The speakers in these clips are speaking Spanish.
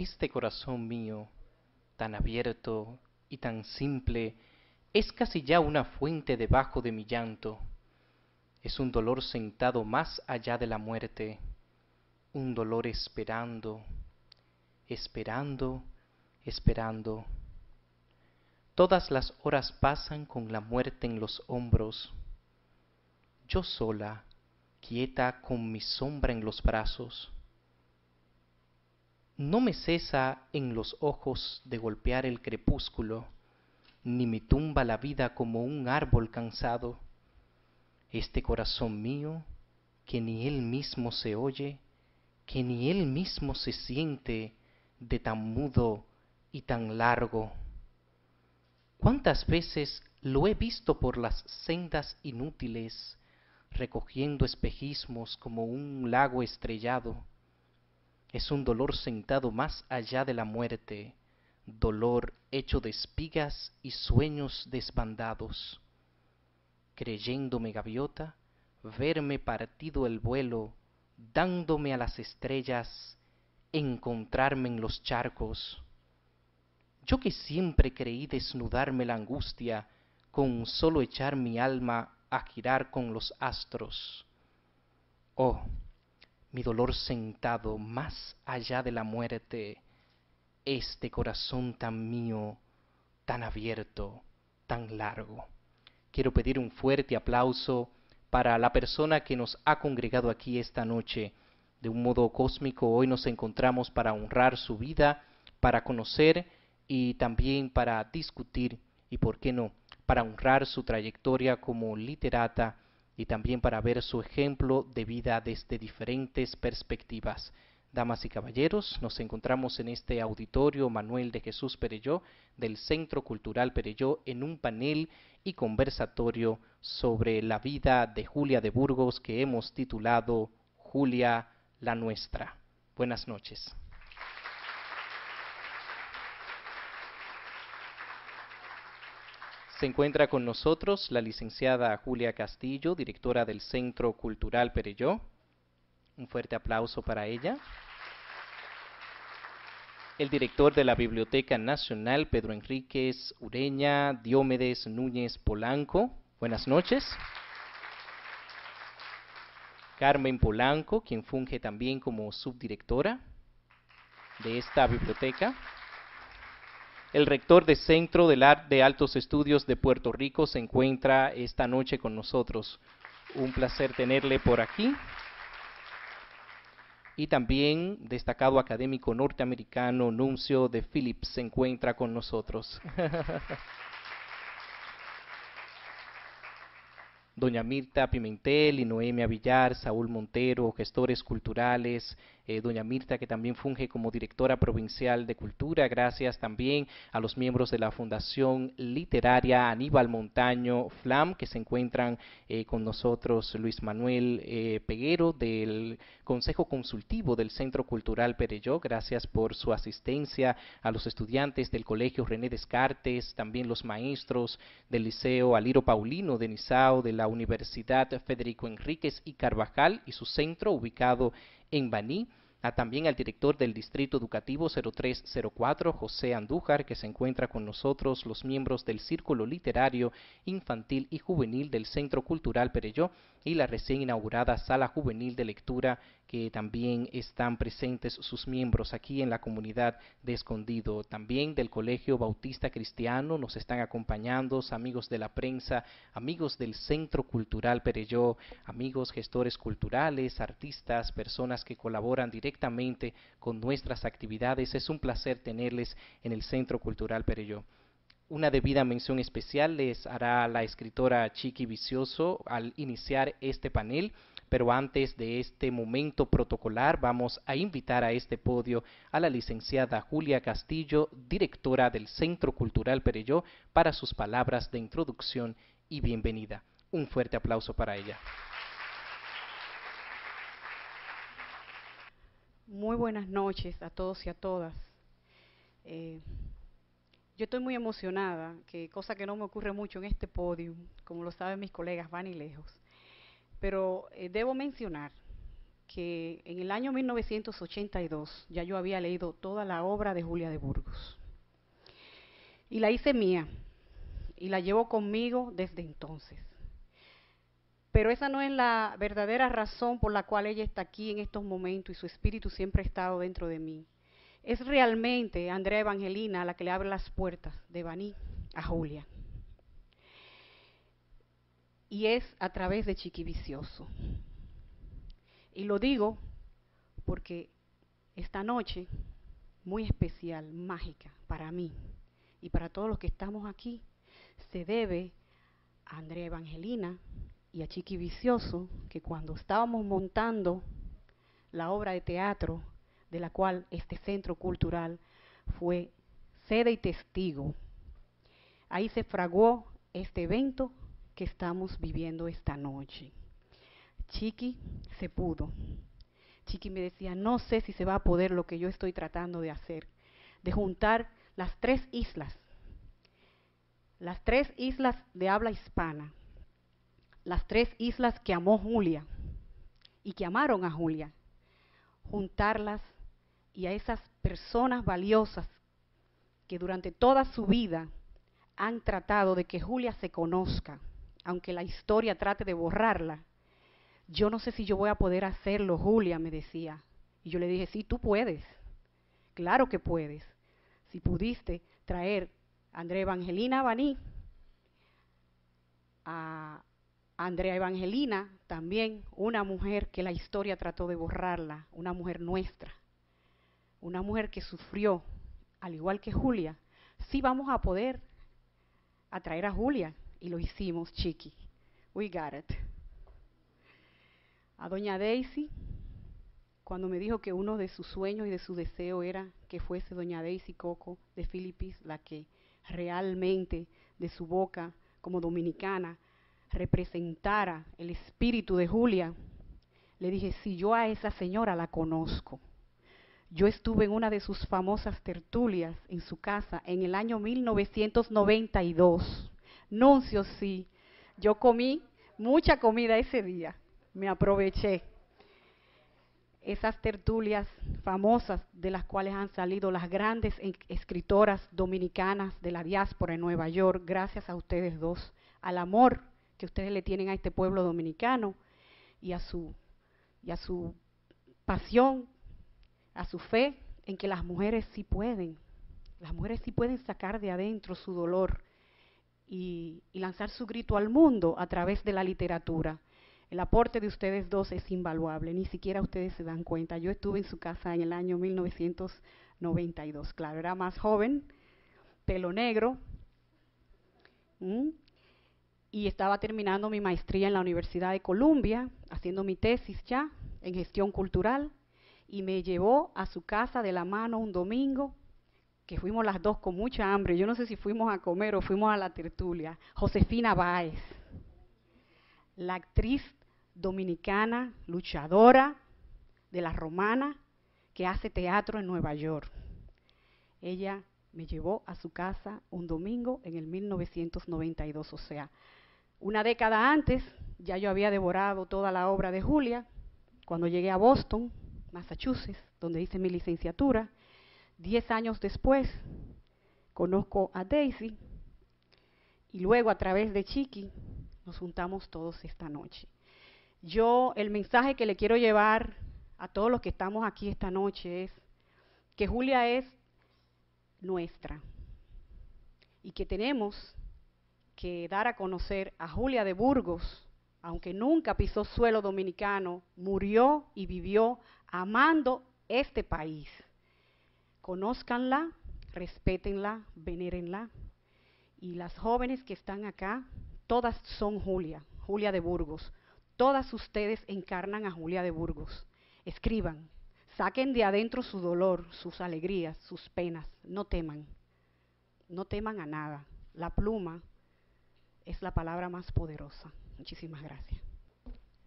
Este corazón mío, tan abierto y tan simple, es casi ya una fuente debajo de mi llanto. Es un dolor sentado más allá de la muerte, un dolor esperando, esperando, esperando. Todas las horas pasan con la muerte en los hombros. Yo sola, quieta con mi sombra en los brazos. No me cesa en los ojos de golpear el crepúsculo, ni me tumba la vida como un árbol cansado. Este corazón mío, que ni él mismo se oye, que ni él mismo se siente de tan mudo y tan largo. ¿Cuántas veces lo he visto por las sendas inútiles, recogiendo espejismos como un lago estrellado? Es un dolor sentado más allá de la muerte, dolor hecho de espigas y sueños desbandados. Creyéndome gaviota, verme partido el vuelo, dándome a las estrellas, encontrarme en los charcos. Yo que siempre creí desnudarme la angustia con solo echar mi alma a girar con los astros. Oh, mi dolor sentado más allá de la muerte, este corazón tan mío, tan abierto, tan largo. Quiero pedir un fuerte aplauso para la persona que nos ha congregado aquí esta noche. De un modo cósmico, hoy nos encontramos para honrar su vida, para conocer y también para discutir y, por qué no, para honrar su trayectoria como literata y también para ver su ejemplo de vida desde diferentes perspectivas. Damas y caballeros, nos encontramos en este auditorio Manuel de Jesús Perelló del Centro Cultural Perelló en un panel y conversatorio sobre la vida de Julia de Burgos que hemos titulado Julia la Nuestra. Buenas noches. Se encuentra con nosotros la licenciada Julia Castillo, directora del Centro Cultural Perelló. Un fuerte aplauso para ella. El director de la Biblioteca Nacional, Pedro Enríquez Ureña, Diomedes Núñez Polanco. Buenas noches. Carmen Polanco, quien funge también como subdirectora de esta biblioteca. El rector del Centro de Altos Estudios de Puerto Rico se encuentra esta noche con nosotros. Un placer tenerle por aquí y también destacado académico norteamericano Nuncio de Phillips se encuentra con nosotros. Doña Mirta Pimentel y Noemia Villar, Saúl Montero, gestores culturales, eh, doña Mirta, que también funge como directora provincial de cultura. Gracias también a los miembros de la Fundación Literaria Aníbal Montaño FLAM, que se encuentran eh, con nosotros, Luis Manuel eh, Peguero del Consejo Consultivo del Centro Cultural Pereyó. Gracias por su asistencia a los estudiantes del Colegio René Descartes, también los maestros del Liceo Aliro Paulino de Nizao, de la Universidad Federico Enríquez y Carvajal y su centro ubicado en Baní a también al director del Distrito Educativo 0304, José Andújar, que se encuentra con nosotros, los miembros del Círculo Literario Infantil y Juvenil del Centro Cultural Pereyó y la recién inaugurada Sala Juvenil de Lectura que también están presentes sus miembros aquí en la comunidad de Escondido. También del Colegio Bautista Cristiano nos están acompañando amigos de la prensa, amigos del Centro Cultural Pereyó, amigos gestores culturales, artistas, personas que colaboran directamente con nuestras actividades. Es un placer tenerles en el Centro Cultural Pereyó. Una debida mención especial les hará la escritora Chiqui Vicioso al iniciar este panel, pero antes de este momento protocolar vamos a invitar a este podio a la licenciada Julia Castillo, directora del Centro Cultural Pereyó, para sus palabras de introducción y bienvenida. Un fuerte aplauso para ella. Muy buenas noches a todos y a todas. Eh, yo estoy muy emocionada, que cosa que no me ocurre mucho en este podio, como lo saben mis colegas, van y lejos. Pero eh, debo mencionar que en el año 1982 ya yo había leído toda la obra de Julia de Burgos. Y la hice mía y la llevo conmigo desde entonces. Pero esa no es la verdadera razón por la cual ella está aquí en estos momentos y su espíritu siempre ha estado dentro de mí. Es realmente Andrea Evangelina la que le abre las puertas de Baní a Julia. Y es a través de Chiqui Vicioso. Y lo digo porque esta noche, muy especial, mágica para mí y para todos los que estamos aquí, se debe a Andrea Evangelina y a Chiqui Vicioso, que cuando estábamos montando la obra de teatro de la cual este centro cultural fue sede y testigo, ahí se fraguó este evento que estamos viviendo esta noche. Chiqui se pudo. Chiqui me decía, no sé si se va a poder lo que yo estoy tratando de hacer, de juntar las tres islas, las tres islas de habla hispana, las tres islas que amó Julia y que amaron a Julia, juntarlas y a esas personas valiosas que durante toda su vida han tratado de que Julia se conozca, aunque la historia trate de borrarla, yo no sé si yo voy a poder hacerlo, Julia me decía. Y yo le dije, sí, tú puedes. Claro que puedes. Si pudiste traer a Andrea Evangelina Baní, a Andrea Evangelina también, una mujer que la historia trató de borrarla, una mujer nuestra, una mujer que sufrió, al igual que Julia, sí vamos a poder atraer a Julia. Y lo hicimos, Chiqui. We got it a doña Daisy cuando me dijo que uno de sus sueños y de su deseo era que fuese doña Daisy Coco de Philippines la que realmente de su boca como dominicana representara el espíritu de Julia, le dije, si yo a esa señora la conozco, yo estuve en una de sus famosas tertulias en su casa en el año 1992. Nuncio, sí, yo comí mucha comida ese día me aproveché esas tertulias famosas de las cuales han salido las grandes escritoras dominicanas de la diáspora en Nueva York, gracias a ustedes dos, al amor que ustedes le tienen a este pueblo dominicano y a su, y a su pasión, a su fe en que las mujeres sí pueden, las mujeres sí pueden sacar de adentro su dolor y, lanzar su grito al mundo a través de la literatura. El aporte de ustedes dos es invaluable, ni siquiera ustedes se dan cuenta. Yo estuve en su casa en el año 1992, claro, era más joven, pelo negro, y estaba terminando mi maestría en la Universidad de Columbia, haciendo mi tesis ya en gestión cultural, y me llevó a su casa de la mano un domingo, que fuimos las dos con mucha hambre, yo no sé si fuimos a comer o fuimos a la tertulia, Josefina Báez, la actriz dominicana, luchadora de la romana, que hace teatro en Nueva York. Ella me llevó a su casa un domingo en el 1992, o sea, una década antes ya yo había devorado toda la obra de Julia. Cuando llegué a Boston, Massachusetts, donde hice mi licenciatura, diez años después conozco a Daisy y luego a través de Chiqui nos juntamos todos esta noche. Yo el mensaje que le quiero llevar a todos los que estamos aquí esta noche es que Julia es nuestra y que tenemos que dar a conocer a Julia de Burgos, aunque nunca pisó suelo dominicano, murió y vivió amando este país. Conózcanla, respétenla, venérenla. Y las jóvenes que están acá, todas son Julia, Julia de Burgos. Todas ustedes encarnan a Julia de Burgos. Escriban, saquen de adentro su dolor, sus alegrías, sus penas. No teman, no teman a nada. La pluma es la palabra más poderosa. Muchísimas gracias.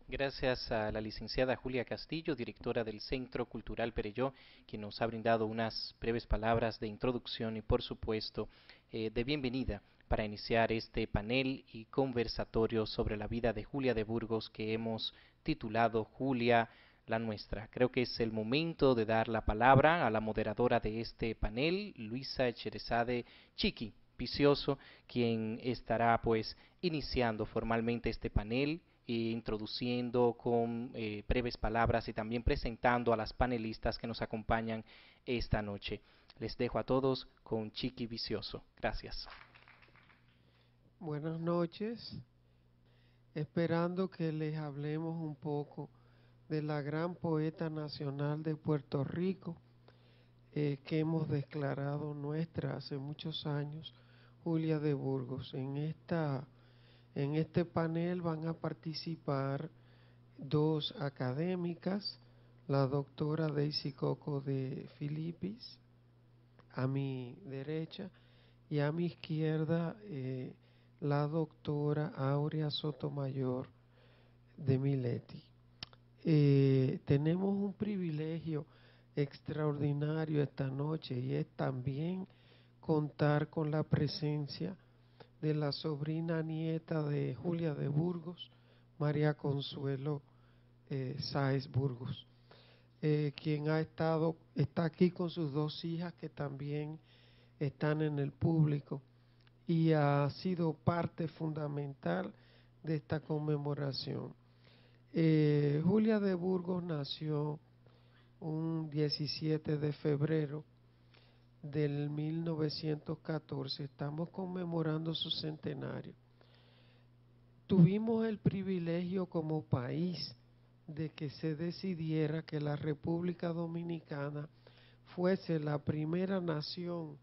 Gracias a la licenciada Julia Castillo, directora del Centro Cultural Pereyó, quien nos ha brindado unas breves palabras de introducción y, por supuesto, eh, de bienvenida para iniciar este panel y conversatorio sobre la vida de Julia de Burgos que hemos titulado Julia, la nuestra. Creo que es el momento de dar la palabra a la moderadora de este panel, Luisa Echerezade Chiqui Vicioso, quien estará pues iniciando formalmente este panel e introduciendo con eh, breves palabras y también presentando a las panelistas que nos acompañan esta noche. Les dejo a todos con Chiqui Vicioso. Gracias. Buenas noches. Esperando que les hablemos un poco de la gran poeta nacional de Puerto Rico eh, que hemos declarado nuestra hace muchos años, Julia de Burgos. En, esta, en este panel van a participar dos académicas, la doctora Daisy Coco de Filipis, a mi derecha, y a mi izquierda eh, la doctora Aurea Sotomayor de Mileti. Eh, tenemos un privilegio extraordinario esta noche y es también contar con la presencia de la sobrina nieta de Julia de Burgos, María Consuelo eh, Sáez Burgos, eh, quien ha estado, está aquí con sus dos hijas que también están en el público y ha sido parte fundamental de esta conmemoración. Eh, Julia de Burgos nació un 17 de febrero del 1914. Estamos conmemorando su centenario. Tuvimos el privilegio como país de que se decidiera que la República Dominicana fuese la primera nación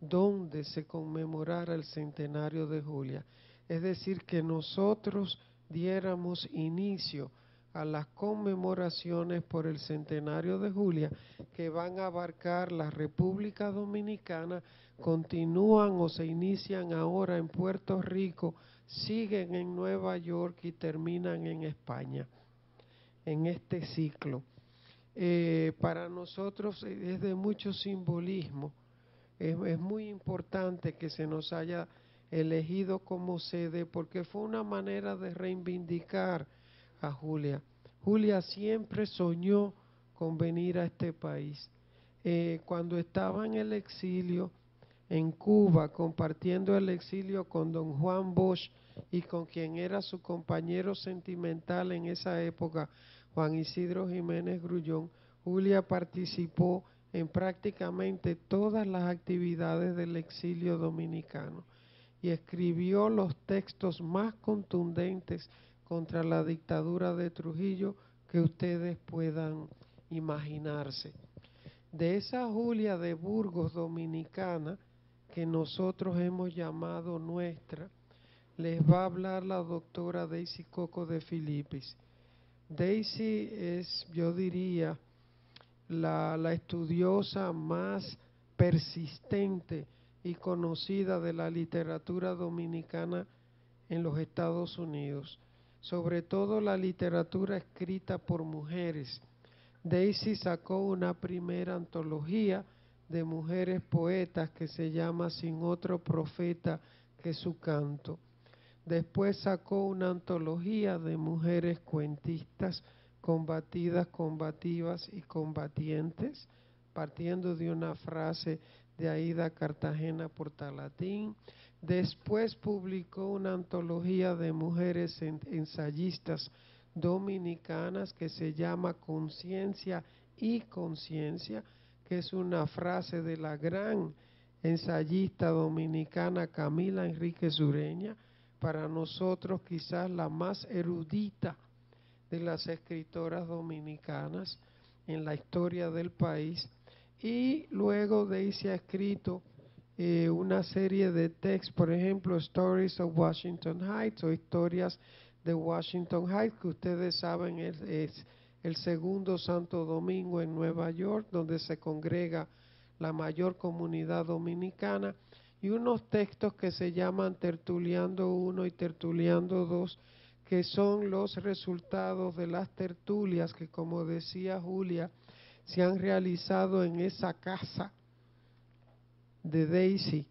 donde se conmemorara el centenario de Julia. Es decir, que nosotros diéramos inicio a las conmemoraciones por el centenario de Julia que van a abarcar la República Dominicana, continúan o se inician ahora en Puerto Rico, siguen en Nueva York y terminan en España en este ciclo. Eh, para nosotros es de mucho simbolismo, es, es muy importante que se nos haya elegido como sede porque fue una manera de reivindicar a Julia. Julia siempre soñó con venir a este país. Eh, cuando estaba en el exilio en Cuba, compartiendo el exilio con don Juan Bosch y con quien era su compañero sentimental en esa época, Juan Isidro Jiménez Grullón, Julia participó en prácticamente todas las actividades del exilio dominicano y escribió los textos más contundentes contra la dictadura de Trujillo que ustedes puedan imaginarse. De esa Julia de Burgos dominicana que nosotros hemos llamado nuestra, les va a hablar la doctora Daisy Coco de Filipis. Daisy es, yo diría, la, la estudiosa más persistente y conocida de la literatura dominicana en los Estados Unidos, sobre todo la literatura escrita por mujeres. Daisy sacó una primera antología de mujeres poetas que se llama Sin otro profeta que su canto. Después sacó una antología de mujeres cuentistas combatidas, combativas y combatientes, partiendo de una frase de Aida Cartagena Portalatín. Después publicó una antología de mujeres ensayistas dominicanas que se llama Conciencia y Conciencia, que es una frase de la gran ensayista dominicana Camila Enrique Sureña, para nosotros quizás la más erudita de las escritoras dominicanas en la historia del país. Y luego Daisy ha escrito eh, una serie de textos, por ejemplo, Stories of Washington Heights o Historias de Washington Heights, que ustedes saben es, el segundo Santo Domingo en Nueva York, donde se congrega la mayor comunidad dominicana, y unos textos que se llaman Tertuliando 1 y Tertuliando 2, que son los resultados de las tertulias que, como decía Julia, se han realizado en esa casa de Daisy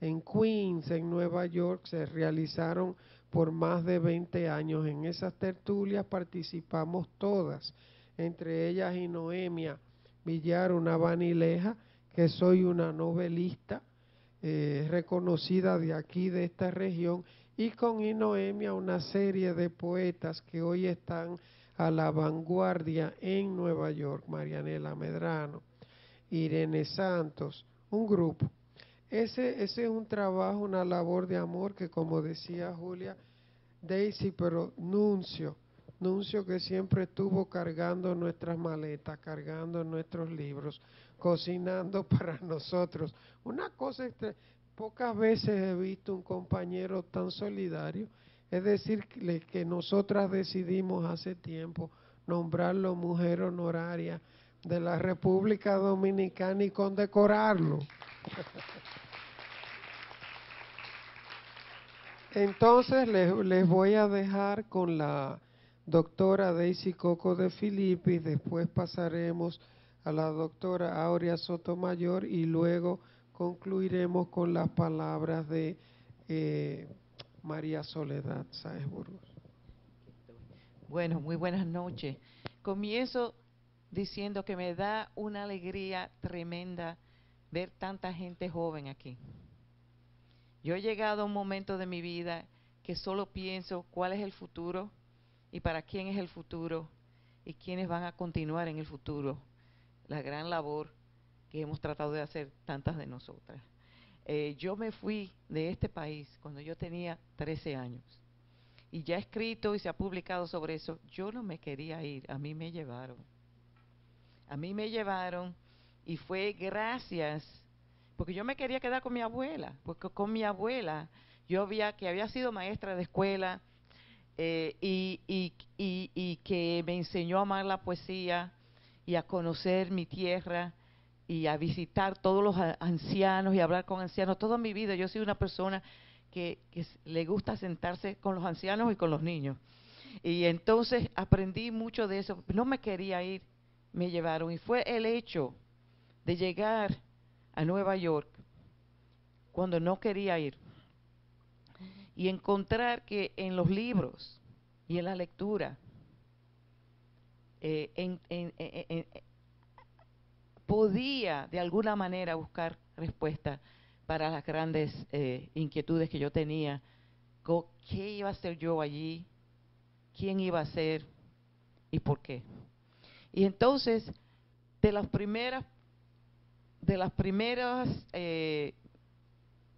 en Queens, en Nueva York, se realizaron por más de 20 años. En esas tertulias participamos todas. entre ellas y Noemia Villar, una vanileja, que soy una novelista eh, reconocida de aquí, de esta región, y con Inoemia una serie de poetas que hoy están a la vanguardia en Nueva York, Marianela Medrano, Irene Santos, un grupo. Ese, ese es un trabajo, una labor de amor que como decía Julia, Daisy, pero Nuncio, Nuncio que siempre estuvo cargando nuestras maletas, cargando nuestros libros, cocinando para nosotros. Una cosa, pocas veces he visto un compañero tan solidario, es decir, que nosotras decidimos hace tiempo nombrarlo mujer honoraria de la República Dominicana y condecorarlo. Entonces les, les, voy a dejar con la doctora Daisy Coco de Filippi, después pasaremos a la doctora Aurea Sotomayor y luego concluiremos con las palabras de eh, María Soledad Sáez Burgos. Bueno, muy buenas noches. Comienzo diciendo que me da una alegría tremenda ver tanta gente joven aquí. Yo he llegado a un momento de mi vida que solo pienso cuál es el futuro y para quién es el futuro y quiénes van a continuar en el futuro la gran labor que hemos tratado de hacer tantas de nosotras. Eh, yo me fui de este país cuando yo tenía 13 años y ya he escrito y se ha publicado sobre eso. Yo no me quería ir, a mí me llevaron. A mí me llevaron y fue gracias, porque yo me quería quedar con mi abuela, porque con mi abuela yo había que había sido maestra de escuela eh, y, y, y, y que me enseñó a amar la poesía y a conocer mi tierra y a visitar todos los ancianos y hablar con ancianos. Toda mi vida yo soy una persona que, le gusta sentarse con los ancianos y con los niños. Y entonces aprendí mucho de eso. No me quería ir, me llevaron. Y fue el hecho de llegar a Nueva York cuando no quería ir y encontrar que en los libros y en la lectura eh, en, podía de alguna manera buscar respuesta para las grandes eh, inquietudes que yo tenía. ¿Qué iba a ser yo allí? ¿Quién iba a ser? ¿Y por qué? Y entonces, de las primeras, de las primeras eh,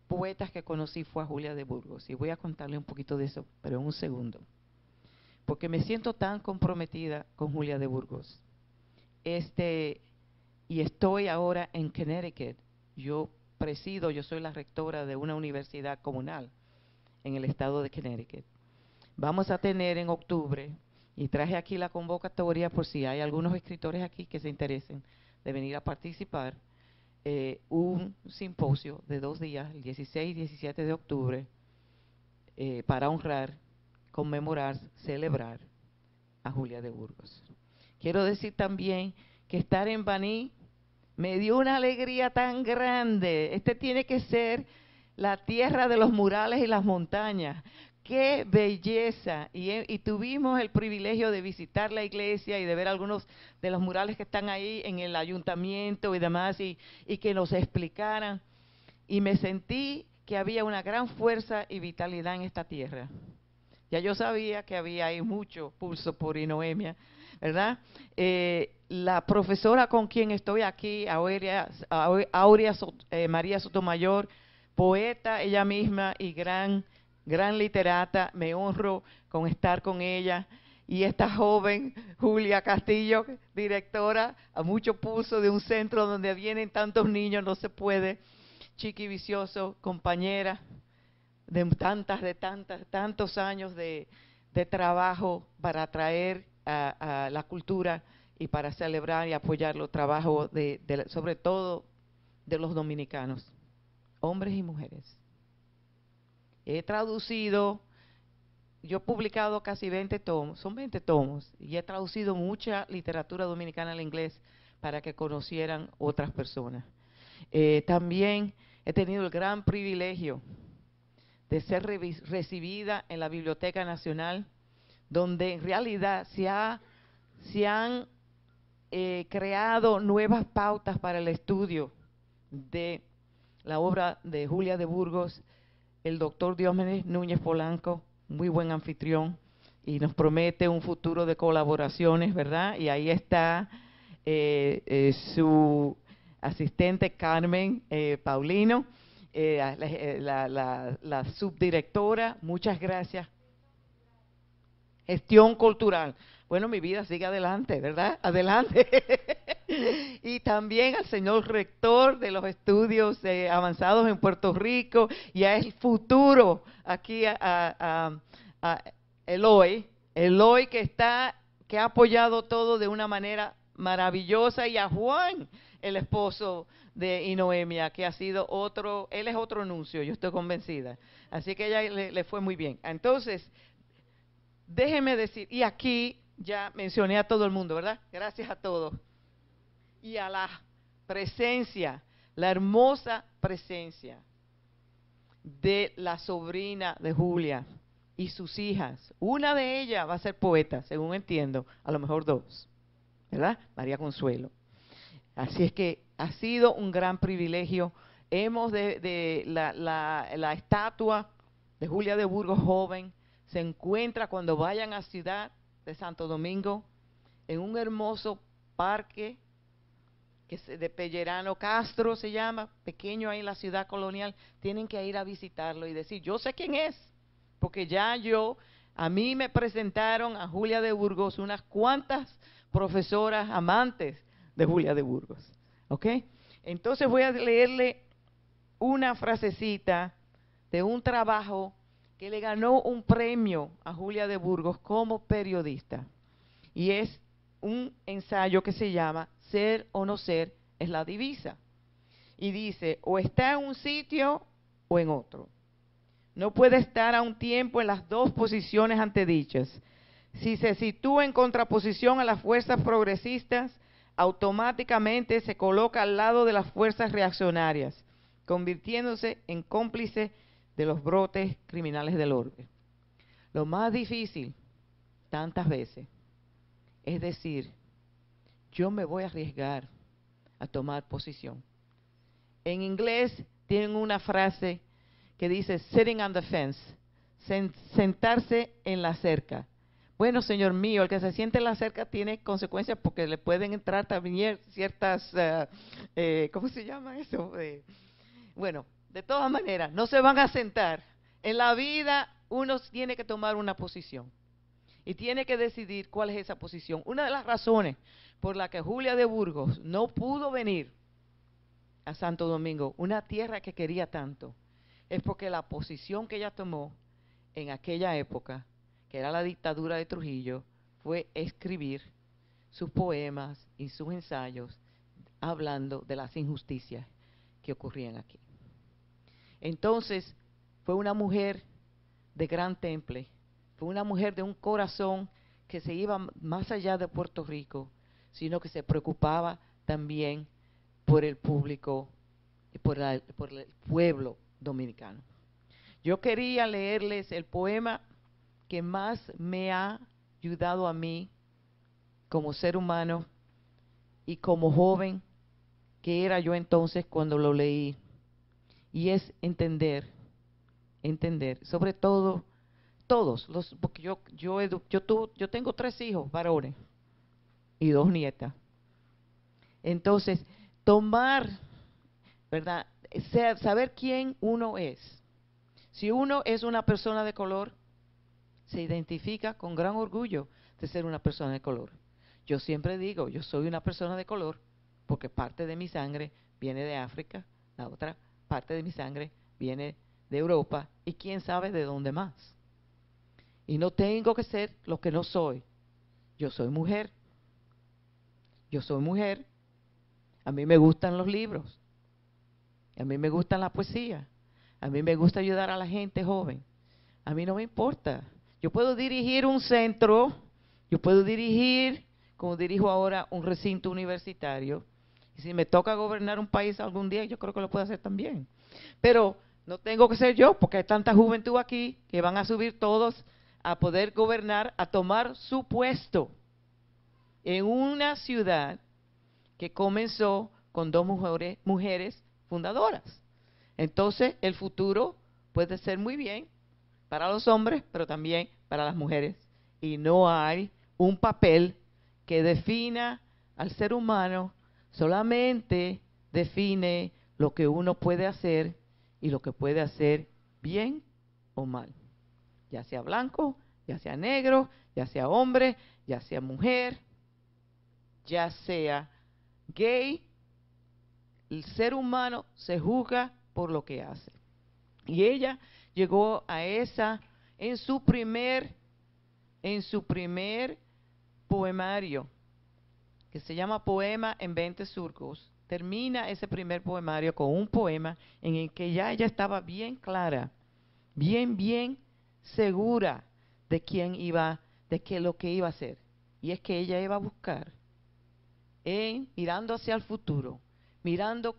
poetas que conocí fue a Julia de Burgos. Y voy a contarle un poquito de eso, pero en un segundo porque me siento tan comprometida con Julia de Burgos. Este, y estoy ahora en Connecticut. Yo presido, yo soy la rectora de una universidad comunal en el estado de Connecticut. Vamos a tener en octubre, y traje aquí la convocatoria por si hay algunos escritores aquí que se interesen de venir a participar, eh, un simposio de dos días, el 16 y 17 de octubre, eh, para honrar conmemorar, celebrar a Julia de Burgos. Quiero decir también que estar en Baní me dio una alegría tan grande. Este tiene que ser la tierra de los murales y las montañas. ¡Qué belleza! Y, tuvimos el privilegio de visitar la iglesia y de ver algunos de los murales que están ahí en el ayuntamiento y demás y, que nos explicaran. Y me sentí que había una gran fuerza y vitalidad en esta tierra. Ya yo sabía que había ahí mucho pulso por Inoemia, ¿verdad? Eh, la profesora con quien estoy aquí, Aurea, eh, María Sotomayor, poeta ella misma y gran, gran literata, me honro con estar con ella. Y esta joven, Julia Castillo, directora, a mucho pulso de un centro donde vienen tantos niños, no se puede. Chiqui Vicioso, compañera, de tantas, de tantas, tantos años de, trabajo para traer a, la cultura y para celebrar y apoyar los trabajos de, sobre todo de los dominicanos, hombres y mujeres. He traducido, yo he publicado casi 20 tomos, son 20 tomos, y he traducido mucha literatura dominicana al inglés para que conocieran otras personas. Eh, también he tenido el gran privilegio de ser recibida en la Biblioteca Nacional, donde en realidad se, ha, se han eh, creado nuevas pautas para el estudio de la obra de Julia de Burgos, el doctor Diómenes Núñez Polanco, muy buen anfitrión, y nos promete un futuro de colaboraciones, ¿verdad? Y ahí está eh, eh, su asistente Carmen eh, Paulino, la, la subdirectora, muchas gracias. Gestión cultural. Bueno, mi vida sigue adelante, ¿verdad? Adelante. y también al señor rector de los estudios eh, avanzados en Puerto Rico y a el futuro aquí a, Eloy, Eloy que está, que ha apoyado todo de una manera maravillosa y a Juan, el esposo de Inoemia, que ha sido otro, él es otro anuncio, yo estoy convencida. Así que ella le fue muy bien. Entonces, déjeme decir, y aquí ya mencioné a todo el mundo, ¿verdad? Gracias a todos. Y a la presencia, la hermosa presencia de la sobrina de Julia y sus hijas. Una de ellas va a ser poeta, según entiendo, a lo mejor dos, ¿verdad? María Consuelo. Así es que ha sido un gran privilegio. Hemos de, la, la estatua de Julia de Burgos joven se encuentra cuando vayan a ciudad de Santo Domingo, en un hermoso parque que es de Pellerano Castro se llama, pequeño ahí en la ciudad colonial, tienen que ir a visitarlo y decir, yo sé quién es, porque ya yo, a mí me presentaron a Julia de Burgos unas cuantas profesoras amantes de Julia de Burgos, ¿ok? Entonces voy a leerle una frasecita de un trabajo que le ganó un premio a Julia de Burgos como periodista. Y es un ensayo que se llama Ser o no ser es la divisa. Y dice, o está en un sitio o en otro. No puede estar a un tiempo en las dos posiciones antedichas. Si se sitúa en contraposición a las fuerzas progresistas, automáticamente se coloca al lado de las fuerzas reaccionarias, convirtiéndose en cómplice de los brotes criminales del orbe. Lo más difícil, tantas veces, es decir, yo me voy a arriesgar a tomar posición. En inglés tienen una frase que dice sitting on the fence, sentarse en la cerca. Bueno, señor mío, el que se siente en la cerca tiene consecuencias porque le pueden entrar también ciertas, eh, ¿cómo se llama eso? Eh, bueno, de todas maneras, no se van a sentar. En la vida uno tiene que tomar una posición y tiene que decidir cuál es esa posición. Una de las razones por la que Julia de Burgos no pudo venir a Santo Domingo, una tierra que quería tanto, es porque la posición que ella tomó en aquella época, que era la dictadura de Trujillo, fue escribir sus poemas y sus ensayos hablando de las injusticias que ocurrían aquí. Entonces, fue una mujer de gran temple, fue una mujer de un corazón que se iba más allá de Puerto Rico, sino que se preocupaba también por el público y por, por el pueblo dominicano. Yo quería leerles el poema que más me ha ayudado a mí como ser humano y como joven que era yo entonces cuando lo leí y es entender, entender, sobre todo todos los, porque yo yo yo, yo tengo tres hijos varones y dos nietas. Entonces, tomar, ¿verdad? saber quién uno es. Si uno es una persona de color, se identifica con gran orgullo de ser una persona de color. Yo siempre digo, yo soy una persona de color porque parte de mi sangre viene de África, la otra parte de mi sangre viene de Europa y quién sabe de dónde más. Y no tengo que ser lo que no soy. Yo soy mujer. Yo soy mujer. A mí me gustan los libros. A mí me gustan la poesía. A mí me gusta ayudar a la gente joven. A mí no me importa. Yo puedo dirigir un centro. Yo puedo dirigir, como dirijo ahora, un recinto universitario y si me toca gobernar un país algún día, yo creo que lo puedo hacer también. Pero no tengo que ser yo, porque hay tanta juventud aquí que van a subir todos a poder gobernar, a tomar su puesto en una ciudad que comenzó con dos mujeres, mujeres fundadoras. Entonces, el futuro puede ser muy bien para los hombres, pero también para las mujeres. Y no hay un papel que defina al ser humano, solamente define lo que uno puede hacer y lo que puede hacer bien o mal. Ya sea blanco, ya sea negro, ya sea hombre, ya sea mujer, ya sea gay, el ser humano se juzga por lo que hace. Y ella llegó a esa en su primer en su primer poemario que se llama Poema en 20 surcos. Termina ese primer poemario con un poema en el que ya ella estaba bien clara, bien bien segura de quién iba, de qué lo que iba a hacer. Y es que ella iba a buscar en mirando hacia el futuro, mirando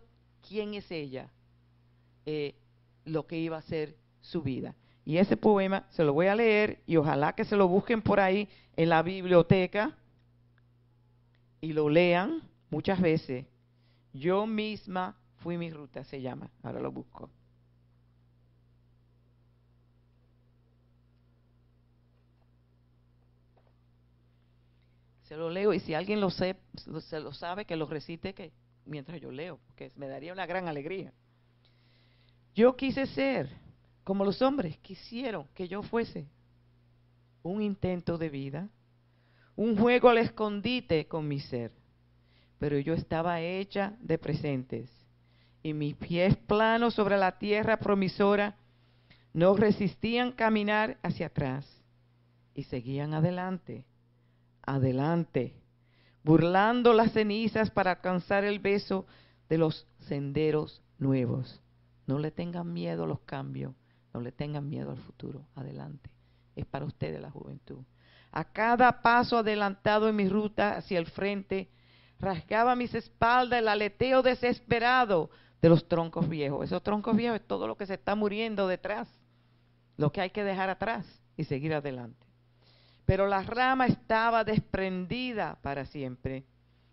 quién es ella, eh, lo que iba a ser su vida. Y ese poema se lo voy a leer y ojalá que se lo busquen por ahí en la biblioteca y lo lean muchas veces. Yo misma fui mi ruta, se llama. Ahora lo busco. Se lo leo y si alguien lo, se lo sabe, que lo recite que mientras yo leo, porque me daría una gran alegría. Yo quise ser como los hombres quisieron que yo fuese. Un intento de vida, un juego al escondite con mi ser. Pero yo estaba hecha de presentes y mis pies planos sobre la tierra promisora no resistían caminar hacia atrás y seguían adelante, adelante, burlando las cenizas para alcanzar el beso de los senderos nuevos. No le tengan miedo a los cambios no le tengan miedo al futuro. Adelante. Es para ustedes la juventud. A cada paso adelantado en mi ruta hacia el frente, rasgaba mis espaldas el aleteo desesperado de los troncos viejos. Esos troncos viejos es todo lo que se está muriendo detrás, lo que hay que dejar atrás y seguir adelante. Pero la rama estaba desprendida para siempre,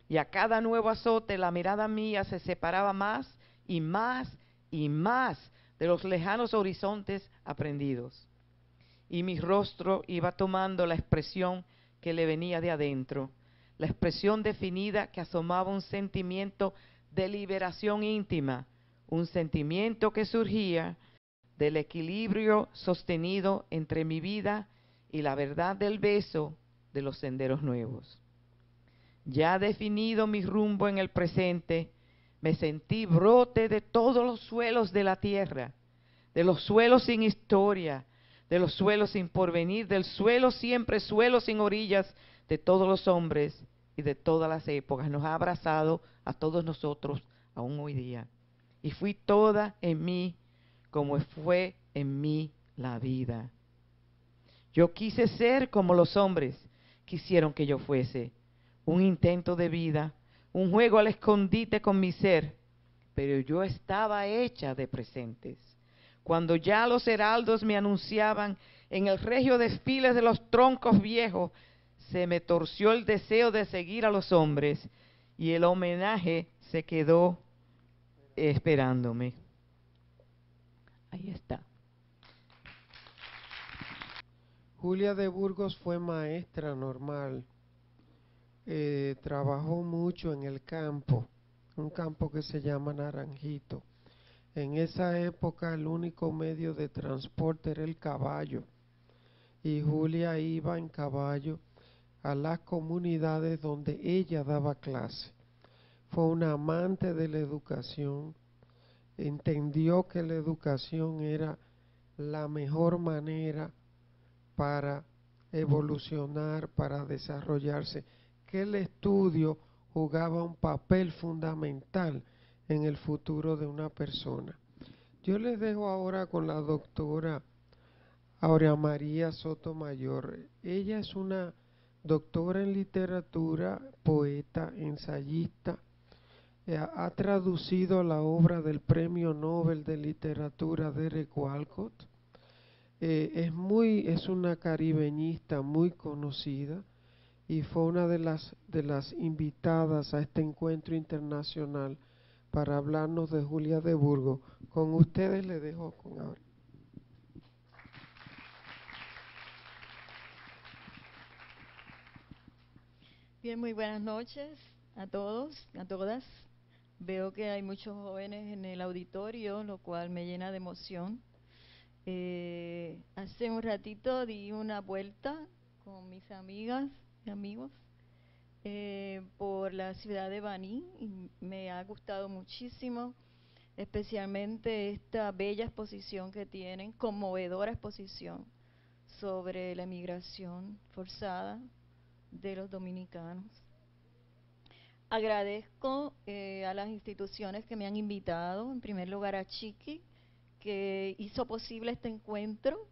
y a cada nuevo azote la mirada mía se separaba más y más y más de los lejanos horizontes aprendidos. Y mi rostro iba tomando la expresión que le venía de adentro, la expresión definida que asomaba un sentimiento de liberación íntima, un sentimiento que surgía del equilibrio sostenido entre mi vida y la verdad del beso de los senderos nuevos. Ya definido mi rumbo en el presente, me sentí brote de todos los suelos de la tierra, de los suelos sin historia, de los suelos sin porvenir, del suelo siempre, suelo sin orillas, de todos los hombres y de todas las épocas. Nos ha abrazado a todos nosotros aún hoy día. Y fui toda en mí como fue en mí la vida. Yo quise ser como los hombres quisieron que yo fuese, un intento de vida, un juego al escondite con mi ser, pero yo estaba hecha de presentes. Cuando ya los heraldos me anunciaban en el regio desfile de los troncos viejos, se me torció el deseo de seguir a los hombres y el homenaje se quedó esperándome. Ahí está. Julia de Burgos fue maestra normal eh, trabajó mucho en el campo, un campo que se llama Naranjito. En esa época el único medio de transporte era el caballo y Julia iba en caballo a las comunidades donde ella daba clase. Fue una amante de la educación, entendió que la educación era la mejor manera para evolucionar, para desarrollarse que el estudio jugaba un papel fundamental en el futuro de una persona. Yo les dejo ahora con la doctora Aurea María Sotomayor. Ella es una doctora en literatura, poeta, ensayista. Eh, ha traducido la obra del Premio Nobel de Literatura de Walcott. Eh, es muy, es una caribeñista muy conocida y fue una de las, de las invitadas a este encuentro internacional para hablarnos de Julia de Burgos. Con ustedes le dejo con ahora. Bien, muy buenas noches a todos, a todas. Veo que hay muchos jóvenes en el auditorio, lo cual me llena de emoción. Eh, hace un ratito di una vuelta con mis amigas y amigos eh, por la ciudad de Baní y me ha gustado muchísimo, especialmente esta bella exposición que tienen, conmovedora exposición sobre la emigración forzada de los dominicanos. Agradezco eh, a las instituciones que me han invitado, en primer lugar a Chiqui, que hizo posible este encuentro,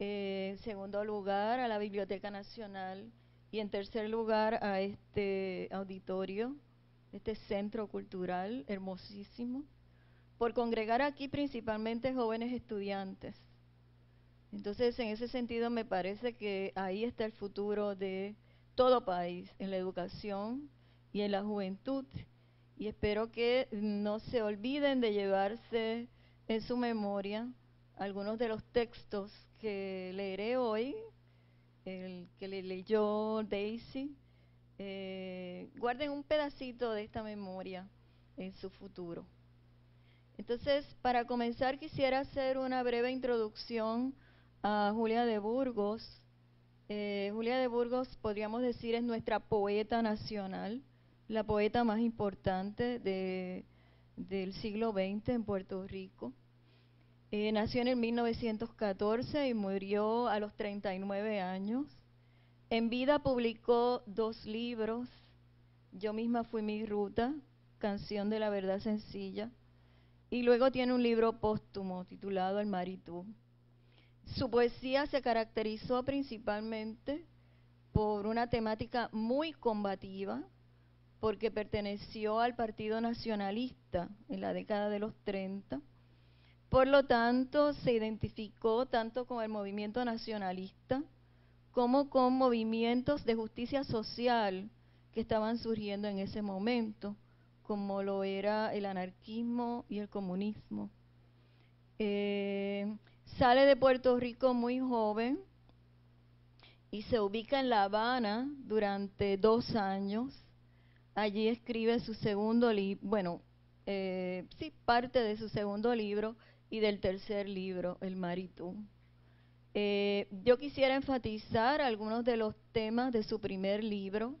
eh, en segundo lugar a la Biblioteca Nacional y en tercer lugar a este auditorio, este centro cultural hermosísimo, por congregar aquí principalmente jóvenes estudiantes. Entonces, en ese sentido, me parece que ahí está el futuro de todo país, en la educación y en la juventud. Y espero que no se olviden de llevarse en su memoria algunos de los textos que leeré hoy, el que le leyó Daisy. Eh, guarden un pedacito de esta memoria en su futuro. Entonces, para comenzar, quisiera hacer una breve introducción a Julia de Burgos, eh, Julia de Burgos, podríamos decir, es nuestra poeta nacional, la poeta más importante del siglo XX en Puerto Rico. Eh, nació en el 1914 y murió a los 39 años. En vida publicó dos libros, Yo misma fui mi ruta, Canción de la Verdad Sencilla, y luego tiene un libro póstumo titulado El Maritú. Su poesía se caracterizó principalmente por una temática muy combativa, porque perteneció al Partido Nacionalista en la década de los 30. Por lo tanto, se identificó tanto con el movimiento nacionalista como con movimientos de justicia social que estaban surgiendo en ese momento, como lo era el anarquismo y el comunismo. Eh, Sale de Puerto Rico muy joven y se ubica en La Habana durante dos años. Allí escribe su segundo libro, bueno, eh, sí, parte de su segundo libro y del tercer libro, El Maritú. Eh, yo quisiera enfatizar algunos de los temas de su primer libro,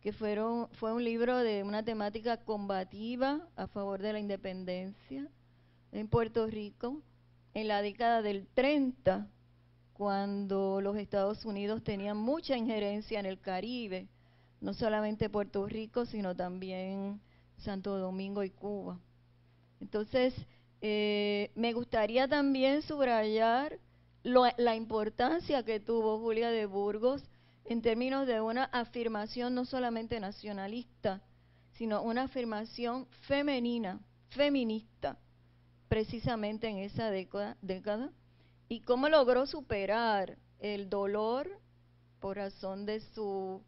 que fueron, fue un libro de una temática combativa a favor de la independencia en Puerto Rico en la década del 30, cuando los Estados Unidos tenían mucha injerencia en el Caribe, no solamente Puerto Rico, sino también Santo Domingo y Cuba. Entonces, eh, me gustaría también subrayar la importancia que tuvo Julia de Burgos en términos de una afirmación no solamente nacionalista, sino una afirmación femenina, feminista precisamente en esa década, y cómo logró superar el dolor por razón de su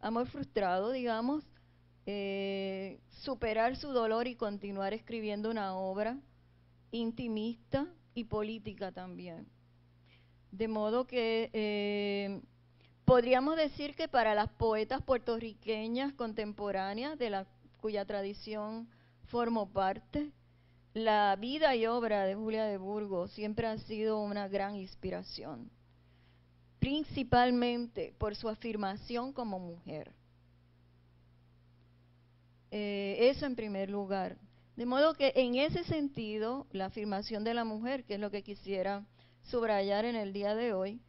amor frustrado, digamos, eh, superar su dolor y continuar escribiendo una obra intimista y política también. De modo que eh, podríamos decir que para las poetas puertorriqueñas contemporáneas, de la cuya tradición formo parte, la vida y obra de Julia de Burgos siempre ha sido una gran inspiración, principalmente por su afirmación como mujer. Eh, eso en primer lugar. De modo que en ese sentido, la afirmación de la mujer, que es lo que quisiera subrayar en el día de hoy,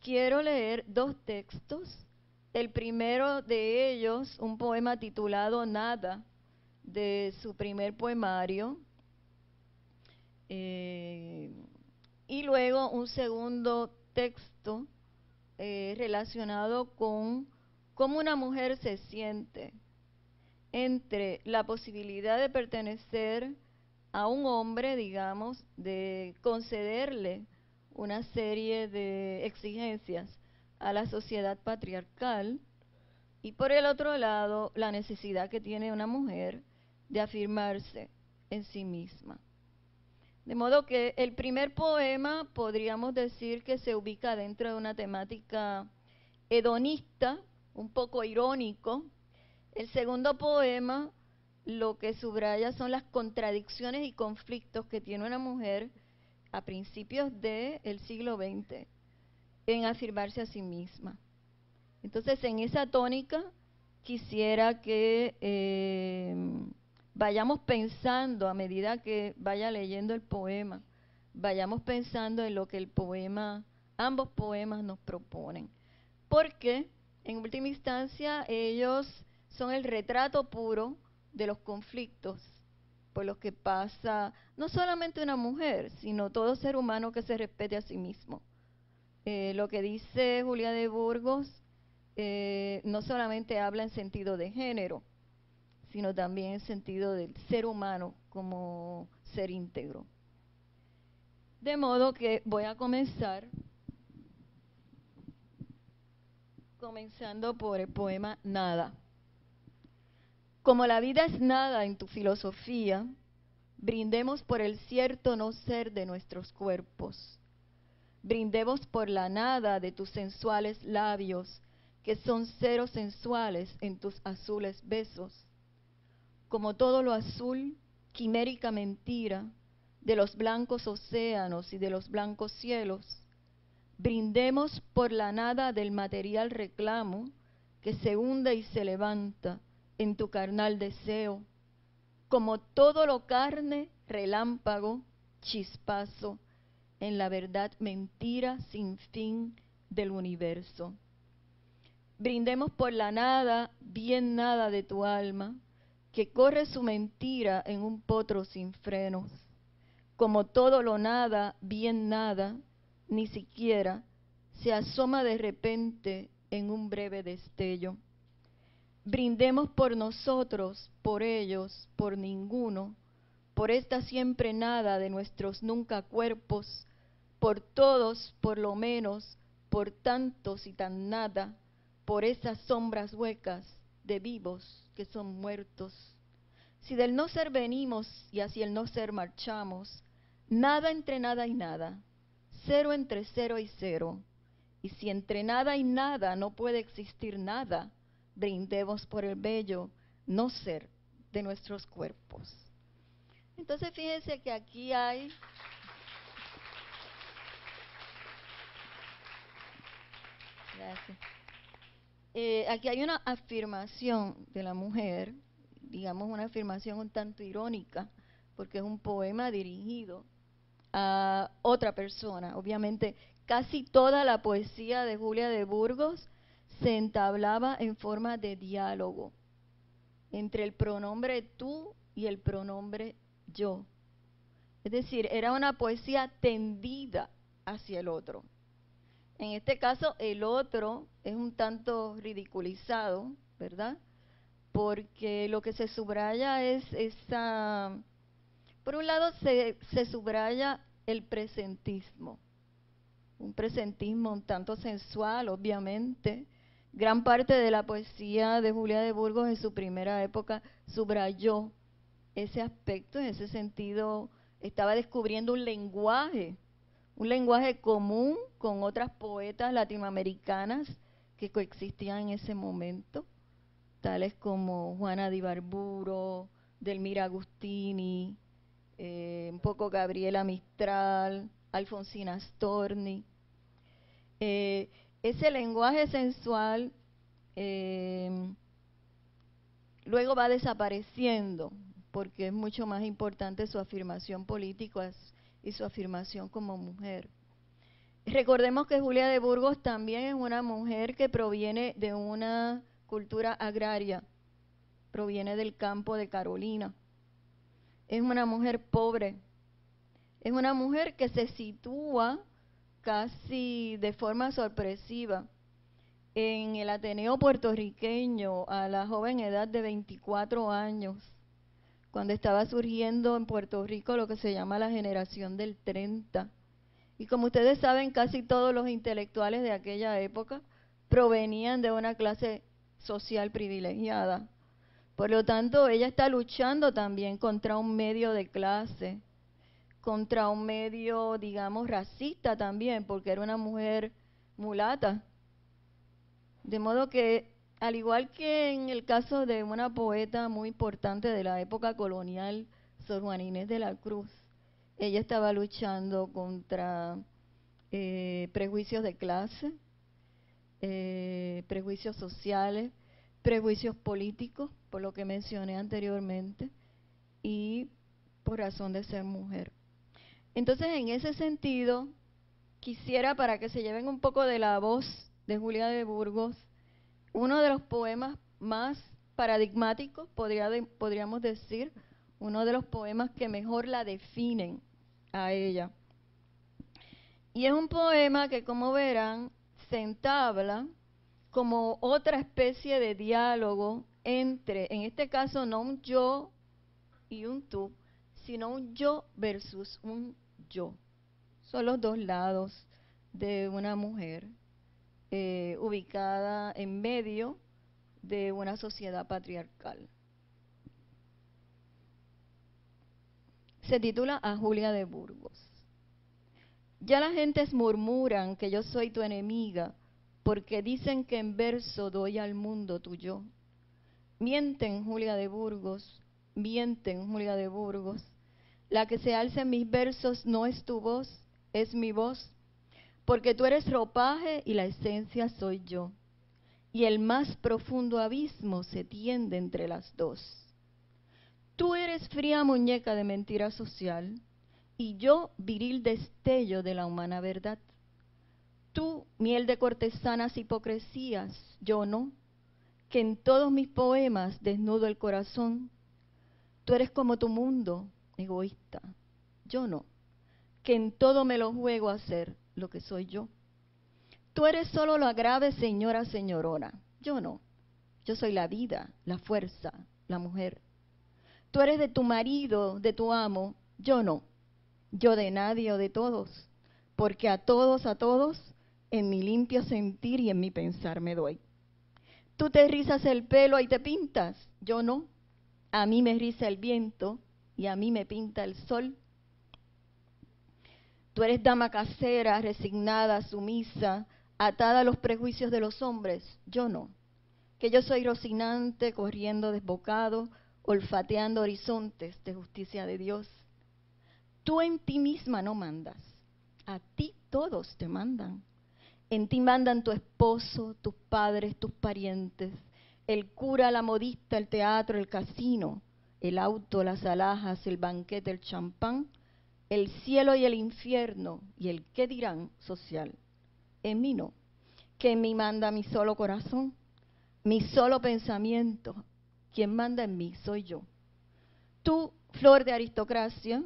quiero leer dos textos. El primero de ellos, un poema titulado Nada, de su primer poemario, eh, y luego un segundo texto eh, relacionado con cómo una mujer se siente entre la posibilidad de pertenecer a un hombre, digamos, de concederle una serie de exigencias a la sociedad patriarcal Y por el otro lado, la necesidad que tiene una mujer de afirmarse en sí misma. De modo que el primer poema podríamos decir que se ubica dentro de una temática hedonista, un poco irónico. El segundo poema lo que subraya son las contradicciones y conflictos que tiene una mujer a principios del siglo XX en afirmarse a sí misma. Entonces, en esa tónica quisiera que eh, vayamos pensando a medida que vaya leyendo el poema, vayamos pensando en lo que el poema, ambos poemas nos proponen. Porque, en última instancia, ellos son el retrato puro de los conflictos por los que pasa no solamente una mujer, sino todo ser humano que se respete a sí mismo. Eh, lo que dice Julia de Burgos eh, no solamente habla en sentido de género, sino también en sentido del ser humano como ser íntegro. De modo que voy a comenzar comenzando por el poema Nada. Como la vida es nada en tu filosofía, brindemos por el cierto no ser de nuestros cuerpos. Brindemos por la nada de tus sensuales labios, que son cero sensuales en tus azules besos como todo lo azul, quimérica mentira, de los blancos océanos y de los blancos cielos, brindemos por la nada del material reclamo que se hunde y se levanta en tu carnal deseo, como todo lo carne, relámpago, chispazo, en la verdad mentira sin fin del universo. Brindemos por la nada, bien nada de tu alma, que corre su mentira en un potro sin frenos. Como todo lo nada, bien nada, ni siquiera se asoma de repente en un breve destello. Brindemos por nosotros, por ellos, por ninguno, por esta siempre nada de nuestros nunca cuerpos, por todos, por lo menos, por tantos y tan nada, por esas sombras huecas de vivos que son muertos. Si del no ser venimos y hacia el no ser marchamos, nada entre nada y nada, cero entre cero y cero. Y si entre nada y nada no puede existir nada, brindemos por el bello no ser de nuestros cuerpos. Entonces fíjense que aquí hay Gracias. Eh, aquí hay una afirmación de la mujer, digamos una afirmación un tanto irónica, porque es un poema dirigido a otra persona. Obviamente, casi toda la poesía de Julia de Burgos se entablaba en forma de diálogo entre el pronombre tú y el pronombre yo. Es decir, era una poesía tendida hacia el otro. En este caso, el otro es un tanto ridiculizado, ¿verdad? Porque lo que se subraya es esa... Por un lado, se, se subraya el presentismo, un presentismo un tanto sensual, obviamente. Gran parte de la poesía de Julia de Burgos en su primera época subrayó ese aspecto, en ese sentido estaba descubriendo un lenguaje un lenguaje común con otras poetas latinoamericanas que coexistían en ese momento, tales como Juana Di Barburo, Delmira Agustini, eh, un poco Gabriela Mistral, Alfonsina Storni. Eh, ese lenguaje sensual eh, luego va desapareciendo porque es mucho más importante su afirmación política, y su afirmación como mujer. Recordemos que Julia de Burgos también es una mujer que proviene de una cultura agraria, proviene del campo de Carolina. Es una mujer pobre, es una mujer que se sitúa casi de forma sorpresiva en el Ateneo puertorriqueño a la joven edad de 24 años cuando estaba surgiendo en Puerto Rico lo que se llama la generación del 30. Y como ustedes saben, casi todos los intelectuales de aquella época provenían de una clase social privilegiada. Por lo tanto, ella está luchando también contra un medio de clase, contra un medio, digamos, racista también, porque era una mujer mulata. De modo que, al igual que en el caso de una poeta muy importante de la época colonial, Sor Juana Inés de la Cruz, ella estaba luchando contra eh, prejuicios de clase, eh, prejuicios sociales, prejuicios políticos, por lo que mencioné anteriormente, y por razón de ser mujer. Entonces, en ese sentido, quisiera, para que se lleven un poco de la voz de Julia de Burgos, uno de los poemas más paradigmáticos, podríamos decir, uno de los poemas que mejor la definen a ella. Y es un poema que, como verán, se entabla como otra especie de diálogo entre, en este caso, no un yo y un tú, sino un yo versus un yo. Son los dos lados de una mujer eh, ubicada en medio de una sociedad patriarcal. Se titula A Julia de Burgos. Ya las gentes murmuran que yo soy tu enemiga, porque dicen que en verso doy al mundo tu yo. Mienten, Julia de Burgos, mienten, Julia de Burgos, la que se alza en mis versos no es tu voz, es mi voz, porque tú eres ropaje y la esencia soy yo. Y el más profundo abismo se tiende entre las dos. Tú eres fría muñeca de mentira social y yo viril destello de la humana verdad. Tú, miel de cortesanas hipocresías, yo no, que en todos mis poemas desnudo el corazón. Tú eres como tu mundo, egoísta. Yo no, que en todo me lo juego a ser lo que soy yo. Tú eres solo la grave señora señorona. Yo no. Yo soy la vida, la fuerza, la mujer. Tú eres de tu marido, de tu amo. Yo no. Yo de nadie o de todos. Porque a todos, a todos, en mi limpio sentir y en mi pensar me doy. Tú te rizas el pelo y te pintas. Yo no. A mí me riza el viento y a mí me pinta el sol. Tú eres dama casera, resignada, sumisa, atada a los prejuicios de los hombres. Yo no. Que yo soy rocinante, corriendo desbocado, olfateando horizontes de justicia de Dios. Tú en ti misma no mandas. A ti todos te mandan. En ti mandan tu esposo, tus padres, tus parientes, el cura, la modista, el teatro, el casino, el auto, las alhajas, el banquete, el champán, el cielo y el infierno y el qué dirán social. En mí no, que en mí manda mi solo corazón, mi solo pensamiento. Quien manda en mí soy yo. Tú, flor de aristocracia,